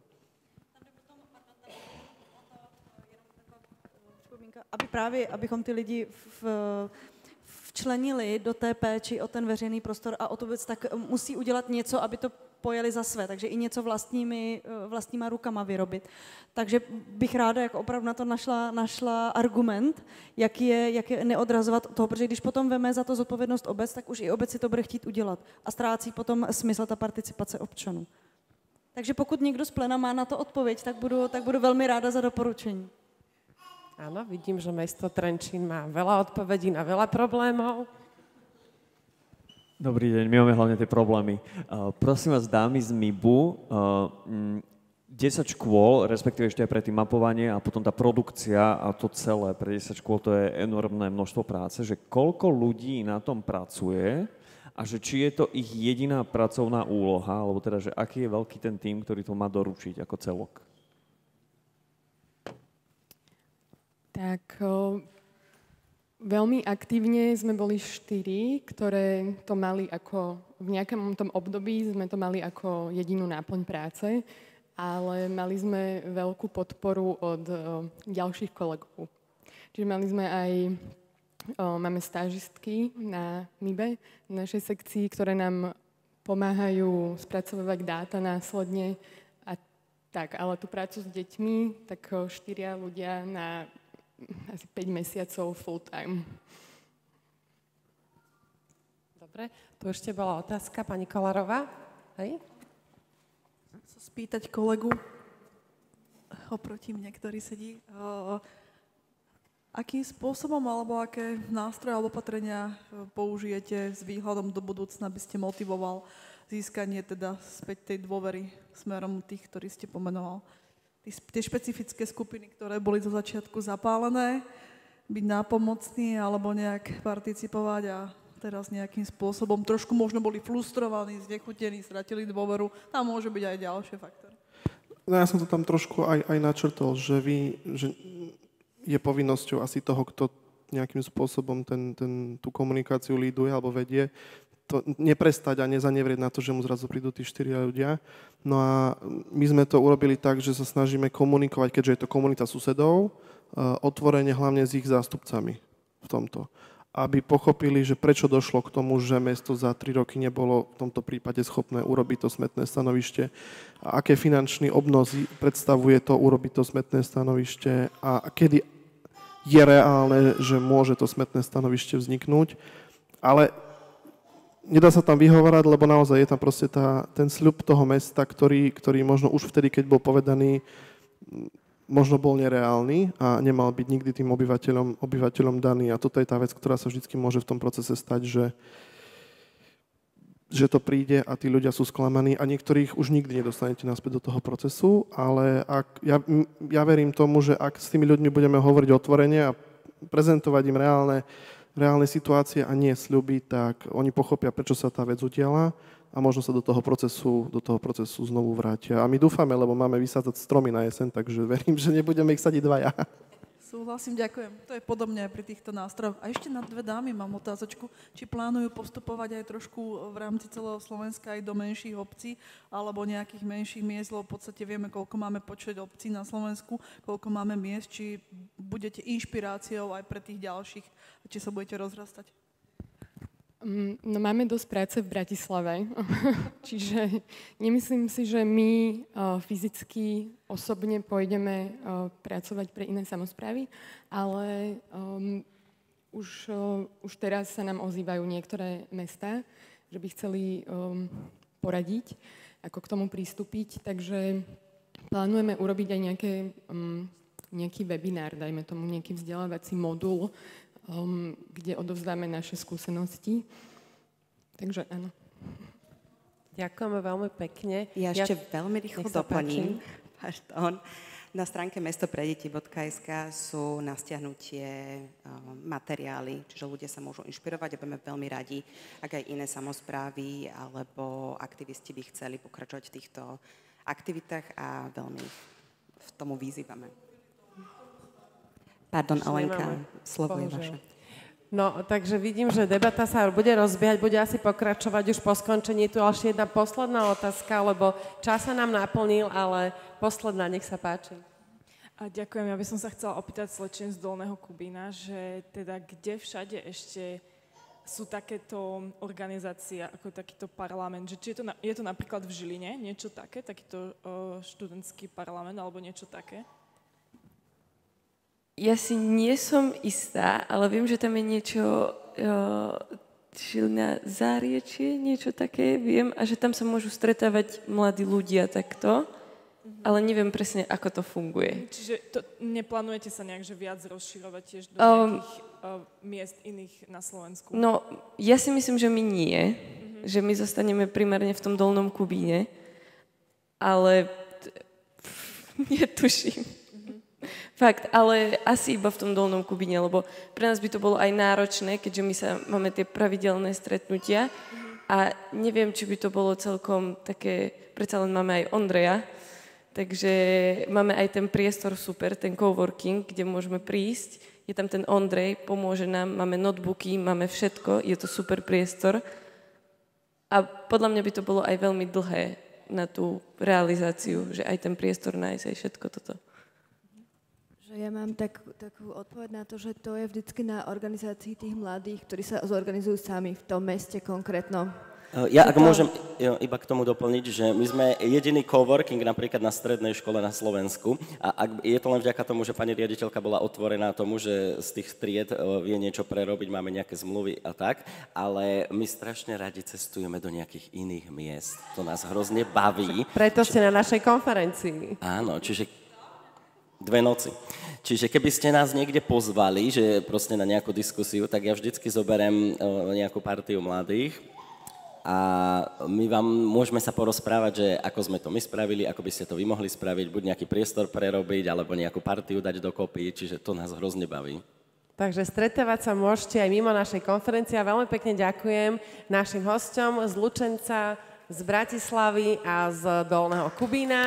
Aby právě, abychom ty lidi v, včlenili do té péči o ten veřejný prostor a o to věc, tak musí udělat něco, aby to pojeli za své, takže i něco vlastními, eh, vlastníma rukama vyrobit. Takže bych ráda jako opravdu na to našla, našla argument, jak je, jak je neodrazovat toho, protože když potom veme za to zodpovědnost obec, tak už i obec si to bude chtít udělat a ztrácí potom smysl ta participace občanů. Takže pokud někdo z plena má na to odpověď, tak budu, tak budu velmi ráda za doporučení. Áno, vidím, že mesto Trenčín má veľa odpovedí na veľa problémov. Dobrý deň, my máme hlavne tie problémy. Uh, prosím vás, dámy z MIBu, uh, 10 škôl, respektíve ešte aj pre tým mapovanie a potom tá produkcia a to celé pre 10 škôl, to je enormné množstvo práce, že koľko ľudí na tom pracuje a že či je to ich jediná pracovná úloha, alebo teda, že aký je veľký ten tým, ktorý to má doručiť ako celok. Tak veľmi aktívne sme boli štyri, ktoré to mali ako, v nejakom tom období sme to mali ako jedinú náplň práce, ale mali sme veľkú podporu od ďalších kolegov. Čiže mali sme aj, máme stážistky na MIBE, v našej sekcii, ktoré nám pomáhajú spracovať dáta následne a tak, ale tú prácu s deťmi, tak štyria ľudia na asi 5 mesiacov full time. Dobre, tu ešte bola otázka, pani Kolarová. Hej? Sa spýtať kolegu oproti mne, ktorý sedí, uh, akým spôsobom alebo aké nástroje alebo opatrenia použijete s výhľadom do budúcna, aby ste motivoval získanie teda späť tej dôvery smerom tých, ktorí ste pomenoval. Tie špecifické skupiny, ktoré boli zo začiatku zapálené, byť nápomocný alebo nejak participovať a teraz nejakým spôsobom trošku možno boli frustrovaní, znechutení, stratili dôveru. Tam môže byť aj ďalšie faktory. No ja som to tam trošku aj, aj načrtol, že vy, že je povinnosťou asi toho, kto nejakým spôsobom ten, ten, tú komunikáciu líduje alebo vedie, to neprestať a nezanevrieť na to, že mu zrazu prídu tí štyria ľudia. No a my sme to urobili tak, že sa snažíme komunikovať, keďže je to komunita susedov, eh, otvorene hlavne s ich zástupcami v tomto. Aby pochopili, že prečo došlo k tomu, že mesto za tri roky nebolo v tomto prípade schopné urobiť to smetné stanovište, a aké finančný obnos predstavuje to urobiť to smetné stanovište a kedy je reálne, že môže to smetné stanovište vzniknúť. Ale nedá sa tam vyhovárať, lebo naozaj je tam proste tá, ten sľub toho mesta, ktorý, ktorý možno už vtedy, keď bol povedaný, možno bol nereálny a nemal byť nikdy tým obyvateľom, obyvateľom daný. A toto je tá vec, ktorá sa vždy môže v tom procese stať, že, že to príde a tí ľudia sú sklamaní a niektorých už nikdy nedostanete naspäť do toho procesu, ale ak, ja, ja verím tomu, že ak s tými ľuďmi budeme hovoriť otvorene a prezentovať im reálne reálne situácie a nie sľuby, tak oni pochopia, prečo sa tá vec udiala a možno sa do toho procesu, do toho procesu znovu vrátia. A my dúfame, lebo máme vysádzať stromy na jeseň, takže verím, že nebudeme ich sadiť dvaja. Súhlasím, ďakujem. To je podobne aj pri týchto nástrojoch. A ešte na dve dámy mám otázočku, či plánujú postupovať aj trošku v rámci celého Slovenska aj do menších obcí alebo nejakých menších miest, lebo v podstate vieme, koľko máme počet obcí na Slovensku, koľko máme miest, či budete inšpiráciou aj pre tých ďalších, či sa budete rozrastať. Mm, no máme dosť práce v Bratislave, čiže nemyslím si, že my uh, fyzicky osobne pôjdeme uh, pracovať pre iné samozprávy, ale um, už, uh, už teraz sa nám ozývajú niektoré mesta, že by chceli um, poradiť, ako k tomu pristúpiť, takže plánujeme urobiť aj nejaké, um, nejaký webinár, dajme tomu nejaký vzdelávací modul, um, kde odovzdáme naše skúsenosti. Takže áno. Ďakujeme veľmi pekne. Ja ešte ja, veľmi rýchlo doplním. Pardon. Na stránke mestopredeti.sk sú na stiahnutie um, materiály, čiže ľudia sa môžu inšpirovať a budeme veľmi radi, ak aj iné samozprávy alebo aktivisti by chceli pokračovať v týchto aktivitách a veľmi v tomu vyzývame. Pardon, Alenka, slovo je vaše. No, takže vidím, že debata sa bude rozbiehať, bude asi pokračovať už po skončení. Tu ešte jedna posledná otázka, lebo čas sa nám naplnil, ale posledná, nech sa páči. A ďakujem, ja by som sa chcela opýtať slečen z Dolného Kubína, že teda kde všade ešte sú takéto organizácie, ako takýto parlament, že či je to, na, je to napríklad v Žiline, niečo také, takýto uh, študentský parlament alebo niečo také? Ja si nie som istá, ale viem, že tam je niečo šilná záriečie, niečo také, viem, a že tam sa môžu stretávať mladí ľudia takto, mm-hmm. ale neviem presne, ako to funguje. Čiže to, neplánujete sa nejak, že viac rozširovať tiež do um, nejakých uh, miest iných na Slovensku? No, ja si myslím, že my nie, mm-hmm. že my zostaneme primárne v tom dolnom Kubíne, ale t- netuším. Fakt, ale asi iba v tom dolnom Kubine, lebo pre nás by to bolo aj náročné, keďže my sa máme tie pravidelné stretnutia. A neviem, či by to bolo celkom také, predsa len máme aj Ondreja, takže máme aj ten priestor super, ten coworking, kde môžeme prísť, je tam ten Ondrej, pomôže nám, máme notebooky, máme všetko, je to super priestor. A podľa mňa by to bolo aj veľmi dlhé na tú realizáciu, že aj ten priestor nájsť, aj všetko toto. Ja mám tak, takú odpoveď na to, že to je vždycky na organizácii tých mladých, ktorí sa zorganizujú sami v tom meste konkrétnom. Eh, Ja, ak Že môžem iba k tomu doplniť, že my sme jediný coworking napríklad na strednej škole na Slovensku a ak, je to len vďaka tomu, že pani riaditeľka bola otvorená tomu, že z tých tried eh, vie niečo prerobiť, máme nejaké zmluvy a tak, ale my strašne radi cestujeme do nejakých iných miest. To nás hrozne baví. Preto ste na našej konferencii. Áno, čiže dve noci. Čiže keby ste nás niekde pozvali, že proste na nejakú diskusiu, tak ja vždycky zoberiem eh, nejakú partiu mladých a my vám môžeme sa porozprávať, že ako sme to my spravili, ako by ste to vy mohli spraviť, buď nejaký priestor prerobiť, alebo nejakú partiu dať dokopy, čiže to nás hrozne baví. Takže stretávať sa môžete aj mimo našej konferencie a veľmi pekne ďakujem našim hosťom z Lučenca, z Bratislavy a z Dolného Kubína.